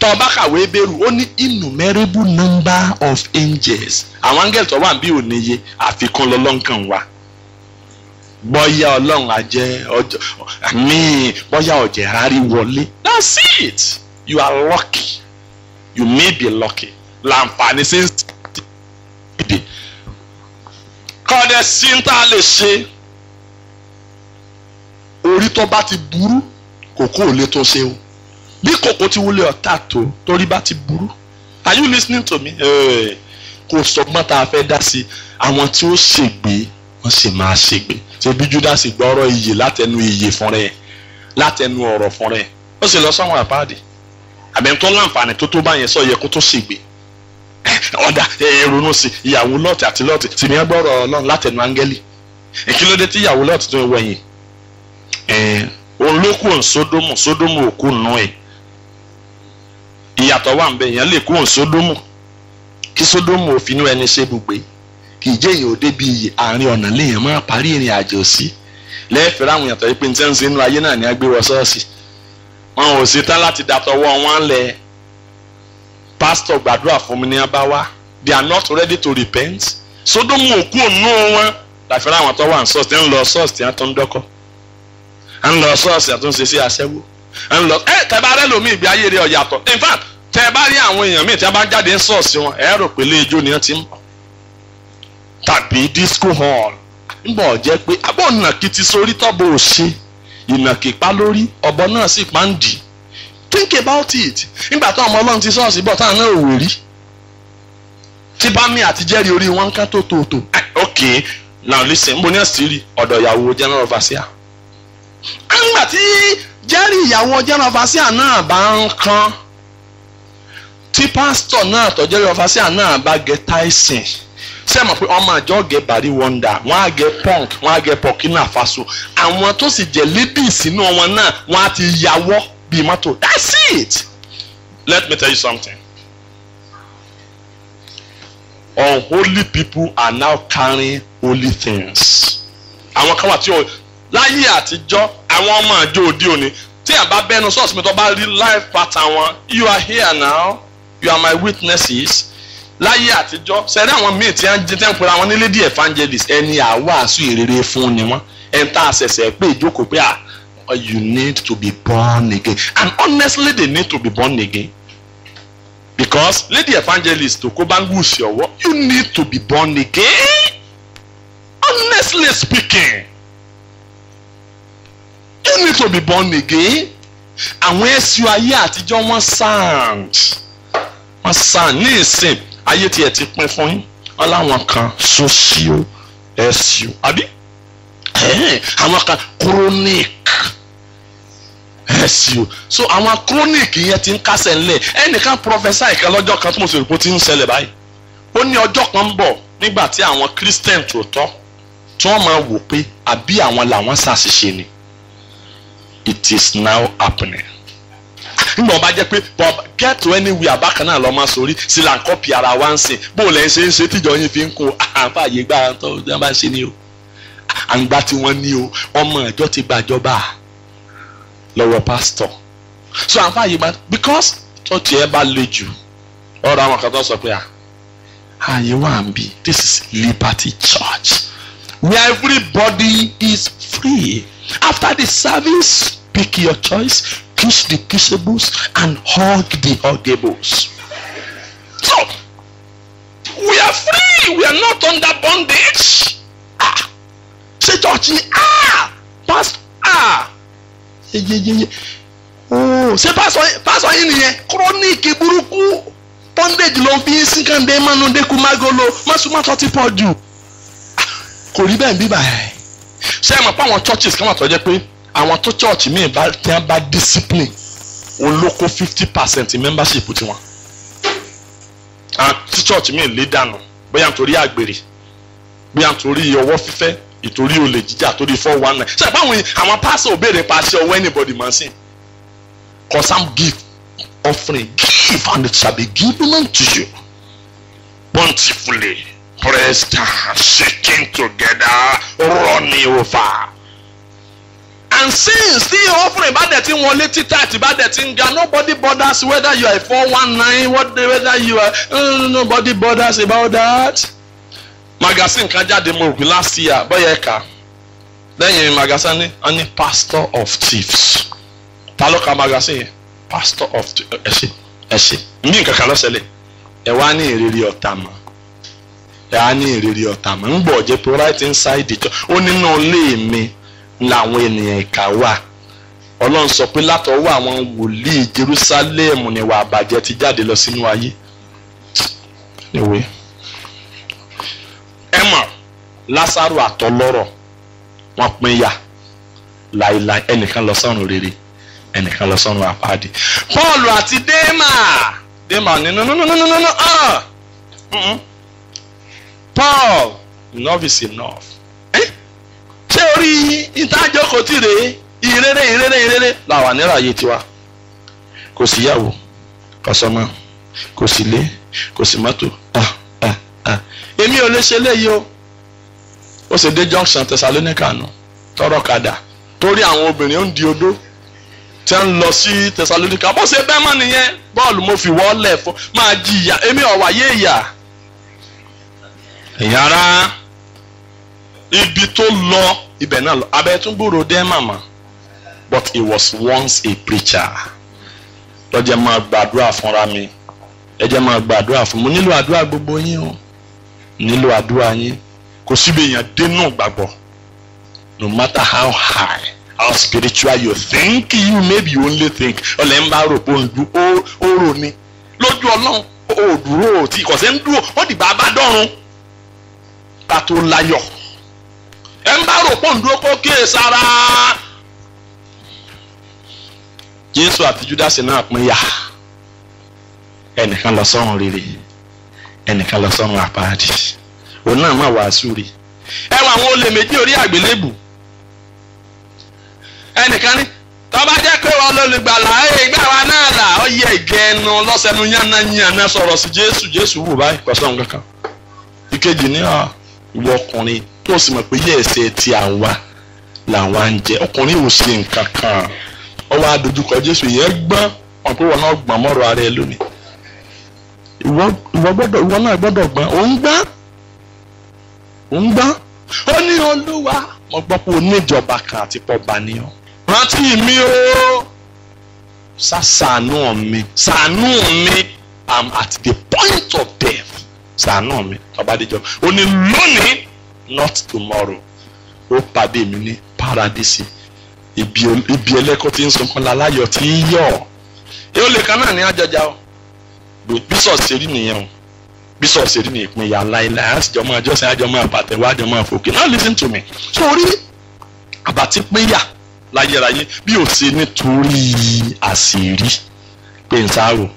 Tọ́ bá kàwé bẹ́rù ó ní innumerable number of angels. Àwọn angel tó wà bí ò níye àfikún lọ́lọ́nkàn wa bọ́yá ọlọ́run àjẹ́ ọjọ́ míì bọ́yá ọ̀jẹ̀ rárí wọlé. That's it. You are lucky. You may be lucky. Láǹfààní sí ìdè kọ́dẹ̀ sí ń tá a lè ṣe. Orí tó bá ti burú kòkó ò lè tó ṣe o. Bí kòkó ti wúlé ọ̀tá tó torí bá ti burú. Are you listening to me? kò sọgbọ́n tá a fẹ́ dá sí. Àwọn tí ó ṣègbè wọ́n sì máa ṣègbè ṣe bí Júdásì gbọ́rọ̀ iyè látẹnu iyè fún rẹ̀ látẹnu ọ̀rọ̀ fún rẹ̀? Ó sì lọ sọ́wọ́n àpáàdé àbẹ̀ntọ́ láǹfààní tó tó bá yẹn sọ yẹ kó tó ṣègbè. <laughs> Ọ̀dà ronú sí ìyàwó lọ́ọ̀tì àti lọ́ọ̀tì tìmí ẹ gbọ́rọ̀ Ọlọ́run látẹnu áńgẹ́lì. Ìkílódé tí ìyàwó lọ́ọ̀tì tó ń wẹ̀yìn? Òun ló kù ń sódómù sódómù òkú nù ẹ̀. Ìyàtọ̀ wà ń bẹ èèyàn lè kú òun sódómù. Kí sódómù òfin ẹni ṣe bùgbé kì í jẹ́ èèyàn ò débi iyì àárín ọ̀nà léèyàn máa parí ìrìn àjò sí. Lẹ́ẹ̀fẹ̀rẹ̀ àwọn èèyàn tó yẹ pé ní tẹ́ǹsì inú ayé náà ni a gbé wọ ṣọ́ọ̀ṣì. Wọn ò sí tán láti dàtọwọ́ wọn lẹ̀. Pásítọ̀ gbàdúrà fún mi ní abáwá they are not ready to repent. Sódómù òkú òun wọn. Láfẹ́rẹ́ àwọn tó wà ní ṣọ́ọ̀ṣì ń lọ ṣọ́ọ̀ṣì tí wọ́n tó ń dọ́kọ̀ ń lọ ṣọ́ọ̀ṣì àtúnṣe sí aṣẹ́wó. Ń lọ ẹ tẹ rẹ lómi ìgbé ayé rẹ ọ̀yàtọ̀ in fact tẹ bá rí àwọn èèyàn míì tí wọ́n bá ń jáde ń ṣọ́ọ̀ṣì wọn ẹ rò ijó ni wọ́n ti ń bọ̀ tàbí disco hall. Ń bọ̀ jẹ́ pé abọ́ ìnàkí ti sorí tọ́bọ̀ ò ṣe ìnàkí pa lórí ọ̀bọ náà sì pa ń dì. Think about it. Nígbà tó ọmọ ọlọ́run ti ṣọ́ọ̀ṣì bọ̀ táwọn náà wò rí tí bá mi àti jẹ́rìí orí wọn ká tó tòótò. Ok. Now listen ń bo ní ẹ̀sìn rí ọ̀dọ̀ ìyàwó general overseer. Nígbà tí jẹ́rìí ìyàwó general overseer náà bá ń kán tí pásítọ̀ náà tó jẹ́rìí overseer náà bá gẹ tyson ṣé mọ̀ pé ọmọ àjọ gẹ bàrí wọ́ndà wọ́n á gẹ punk wọ́n á gẹ burkina faso. Àwọn tó sì jẹ́ ladies inú wọn náà wọ́n á ti yàwọ́ bíi mọ́tò. That's it. Let me tell you something. Unholy people are now carrying holy things. Àwọn kan wà tí o láyé àtijọ́ àwọn ọmọ àjọ òde òní tí a bá bẹnu sọ́ọ̀sì mi tó bá rí life pattern wọn you are here now. You are my witnesses láyé àtijọ́. Sẹ́rí àwọn míì tí wọ́n jẹ́ pé àwọn ní lady evangelist? Ẹni àwàásù ìrere fún ni wọ́n. Ẹni tá a pé ìjókòó pé ah you need to be born again. And honestly they need to be born again. Because lady evangelist tó kó bá ń gùsì ọwọ́ you need to be born again. Honestly speaking you need to be born again. Àwọn ẹ̀sùn ayé àtijọ́ wọ́n sound wọ́n sound ní ìsìn ayé tiẹ̀ ti pín fún yín wọ́n láwọn kan socio ẹ̀sùn àbí? Àwọn kan chronic ẹ̀sùn so àwọn chronic yẹn ti ń kásẹ̀ ńlẹ̀. Ẹnìkan professor ìkan lọ́jọ́ kan tó mo sì rò pé ó ti ń ṣẹlẹ̀ báyìí. Ó ní ọjọ́ kan ń bọ̀ nígbà tí àwọn christian tó tọ́ tí wọ́n máa wò pé àbí àwọn làwọn ṣàṣìṣe ni. It is now happening nígbà wọn bá pé get to anywhere bákan náà lọ́ọ́ máa sórí sí là ń kọ́pì ara wa ń sìn. Bó o lẹ́yìn ṣe ń ṣe tíjọ yín fi ń kó àǹfààní gbà tó ń bá ṣe ni o. Àǹgbá tí wọ́n ní o. Ọmọ ìjọ ti gbàjọba lọ́wọ́ pásítọ̀. So àǹfààní gbà because tọ́tù ẹ bá le jù ọ̀rọ̀ àwọn kan tó sọ pé ààyè wà ń bí. This is Liberty Church where everybody is free. After the service pick your choice kiss the kissables and hug the huggables. So are not under bondage. Ah, ṣé chọ́ọ̀chì ah pastor ah. Yeyeyeye ooo ṣé pásọ yín nìyẹn. Kúrọ́nìkì burúkú. Bondage ló ń fi sí kàndé dẹ́kun mágolo mọ́sùmọ́tò ti pọ̀ jù. Kò rí bẹ́ẹ̀ bíbà ẹ̀ ṣé ẹ churches kan wà tó jẹ́ pé àwọn tó church míì bá tí wọ́n bá discipline òun ló kó fifty percent membership tiwọn. Àwọn tí church míì lé dànù bóyá nítorí àgbèrè bóyá nítorí ọwọ́ fífẹ́ ìtorí olè jíjà torí four one nine. Ṣe àbáwọn àwọn pásítọ̀ òbéèrè paṣẹ ọwọ́ anybody sìn cause am give offering give and it shall be given unto you. Bountifully pressed down shaking together running over and since tí offering bá dẹ̀ ti wọlé títà àti bá dẹ̀ ti ń ga nobody bothers whether you are four one nine whether you are nobody bothers about that. Magazine kan jáde mo rò pé last year bóyá ẹ̀ka. Lẹ́yìn magazine ní wọ́n ní pastor of thieves. Ta ló magazine pastor of thieves ẹ ṣe ẹ ṣe mí nǹkan kan lọ́sẹ̀lẹ̀ ẹ wá ní ìrírí ọ̀tá mọ́. Ẹ wá ní ìrírí ọ̀tá mọ́. Ń bọ̀ jẹ́ pé right inside the church. Ó nínú ilé mi làwọn ènìyàn ìka wà. Ọlọ́run sọ pé látọwọ́ àwọn wòlíì Jerusalem níwà àbàjẹ́ ti jáde lọ sínú ayé. Ìwé ẹ mọ̀ Lásárù àtọlọ́rọ̀ wọ́n pín yà. Láìláì ẹnìkan lọ sọ́run rere ẹnìkan lọ sọ́run àpáàdé Pọ́ọ̀lù àti Démà. Démà ní nínúnúnúnúnú Paul enough is enough ṣé orí ìtajọ́kọ̀ tí rèé ìrere ìrere ìrere. Làwà ayé tiwa. Kò síyàwó kò sọmọ kò sí ilé kò sí mọ́tò. Ah ah ah. Èmi ò lè ṣe léyìí o. Ó sì dé junction Thessalonica nù tọrọ kadà torí àwọn obìnrin ó ń di odó tí ń lọ sí Thessalonica. Bó ṣe bẹ́ẹ̀ mọ́ nìyẹn bọ́ọ̀lù mo fi wọ́ọ́lẹ̀ fún máa jìyà èmi ọ̀wà yé ìyà ìyára ibi tó lọ ibẹ̀ náà lọ. Abẹ́ tún gbòòrò dẹ́ màmá. But he was once a preacher. Lọ́jọ́ máa gbàdúrà fúnra mi. Ẹ jẹ́ máa gbàdúrà fún mo nílò àdúrà gbogbo yín o. Nílò àdúrà yín. Kò síbi èèyàn dénú gbàgbọ́ no matter how high how spiritual you think you maybe you only think. Ọlẹ́ ń bá rò pé ó rò ní lójú ọlọ́run ó dúró tí ìkọ̀sẹ́ ń dúró ó dìgbà bá dọ́run. Ká tó láyọ̀ ẹ ń bá rò pé ń dúró kó kíyè sára. Jésù àti Júdásì náà pín yà. Ẹnìkan lọ sọ́run rere ẹnìkan lọ sọ́run àpáàdì. Òun náà má wàásù rí. Ẹ wọ àwọn olè méjì orí àgbélébù. Ẹnìkan ní tọ́ba jẹ́ pé wọ́n lólùgbàlà ìgbà wa náà là. Ó yẹ ìgẹnu lọ́sẹ̀nu yánnayànna sọ̀rọ̀ sí Jésù. Jésù wù báyìí sọ̀rọ̀ kankan. Ìkejì ní ìwọ ọkùnrin tó sì mọ̀ pé yẹ ẹsẹ̀ tí a wá làwa ń jẹ. Ọkùnrin ò ṣe nǹkan kan. Ó wá dojúkọ Jésù yẹn gbọ́n wọn pé wọn náà gbọ́n mọ́rọ̀ ara ẹ lónìí. Ìwọ náà gbọ́dọ̀ gbọ́n. Òun gbọ́n. Òun gbọ́n. Ó ní Olúwa mo gbọ́ pé oníjọba kan àti pọ́ba ni ọ́. Rántí mi o. Sá mi. Ṣàánú mi. I'm at the point of death. Ṣàánú mi. Ọba adéjọ ó ní lónìí not tomorrow. Ó pàdé mi ní paradisi ibi ẹlẹ́kọ́ tí ń sunkún láláyọ̀ tí ń yọ̀. Ẹ ó lè kan náà ní àjọjà o. Bísọ̀ ṣe rí nìyẹn o. Bísọ̀ ṣe rí ní ìpínyà láéláé àtijọ́ máa jọ́sìn àjọ máa pàtẹ́wọ́ àjọ máa fòkè. Now listen to me. Sórí àbàtí pínyà láyérayé bí ò ṣe nítorí àṣírí. Pé ń sáró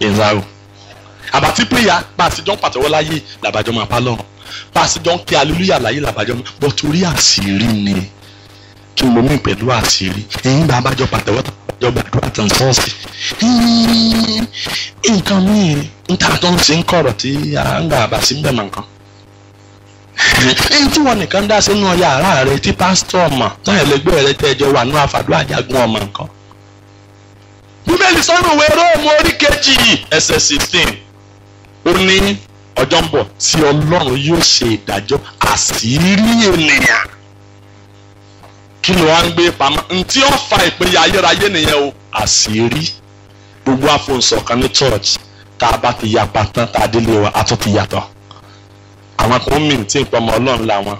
ń sáró àbàtí péyà bá a ti jọ ń pàtẹ́wọ́ láyé làbàjọ́ máa bá lọ́rùn bá a ti jọ ń kí aleluya láyé làbàjọ́ máa bọ́ torí àṣírí ni kí mo mí pẹ̀lú àṣírí. Ẹ̀yin bá a bá jọ pàtẹ́wọ́ jọ gbàdúrà tán sọ́ọ̀sì nǹkan míì ń ta tó ń ṣe ń kọ̀rọ̀ tí a ń gbà bá sí ń bẹ̀ mọ̀ nǹkan. Èyí tí wọn nìkan dá sínú yàrá rẹ tí pásítọ̀ mọ̀ tán ẹlẹgbẹ́ rẹ tẹ́ ẹjọ́ wà ní àfàdúrà àjàgún ọmọ nǹkan. bíbélì sọ́nù ìwé róòmù orí kejì ẹsẹ̀ sixteen. Ó ní ọjọ́ ń bọ̀ tí ọlọ́run yóò ṣe ìdájọ́ àṣírí ènìyàn. Kí ló wá ń gbé pamọ́? Ntí ó fa ìpínyà ayérayé nìyẹn o àṣírí. Gbogbo àfọ̀nsọ̀kan ní church tá a bá ti yapa tán tá a délé wa a tún ti yàtọ̀. Àwọn kan ó mìíràn tí nǹkan ọmọ ọlọ́run làwọn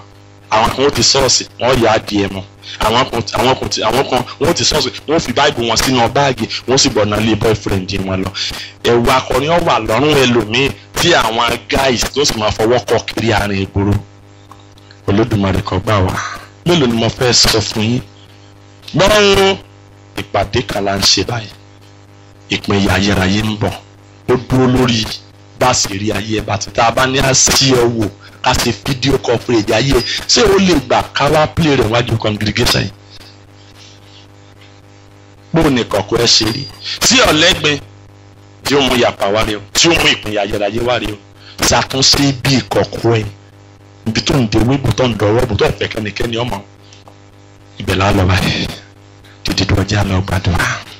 àwọn kan ó ti ṣọ́ọ̀ṣì wọ́n yà á di ẹmu. Àwọn kan àwọn kan àwọn kan wọ́n ti ṣọ́ọ̀ṣì wọ́n fi báìbù wọn sínú báàgì wọ́n sì bọ̀ náà lé boyfriend wọn lọ. Ẹ̀wù akọrin ó wà lọ́rùn ẹlòmíì tí àwọn guys tó sì máa fọwọ́ kọ kiri àárín ìgboro. Olódùmarè kó gbà wá. Mélòó ni mo fẹ́ sọ fún yín? Gbọ́n ìpàdé kan la ń ṣe báyìí. Ìpín ìyá ayérayé ń bọ̀. Ó dúró lórí bá sì rí ayé ẹ bá ti tá a bá ní àṣì ẹ wò ká ṣe fídíò coverage ayé ẹ. Ṣé ó lè gbà ká wá play rẹ̀ wájú congregation yìí? Bó ní kọ̀ọ̀kọ́ ẹ ṣe rí. Tí ọ̀lẹ́gbin tí ó mú yàpá wá rí o tí ó mú ìpín ìyá ayérayé wá rí o ṣàtúnṣe bí ìkọ̀kọ́ ẹ. Ibi tó ń de wíwú tó ń dọ̀rọ̀ bù tó ẹ̀fẹ̀ kẹ́nikẹ́ni ọmọ. Ibẹ̀ la lọ báyìí. Títí tó ọjà lọ gbàdúrà.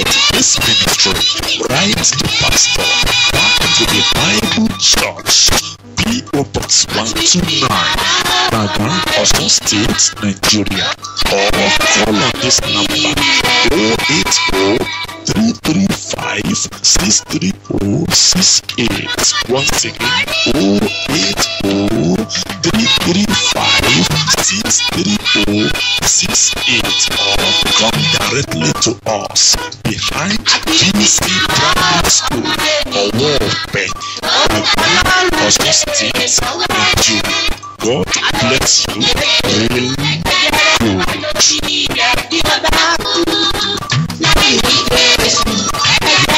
About this ministry, write the pastor back to the Bible Church, P.O. Box 129, Bagan, Osun State, Nigeria. Or call on this number 080 335 63468. Once again, 080 335 63468. Or come directly to us behind BC Primary School or Warpe, Bagan, Osun State, Nigeria. God bless you. Really good. Christmas. Happy Christmas.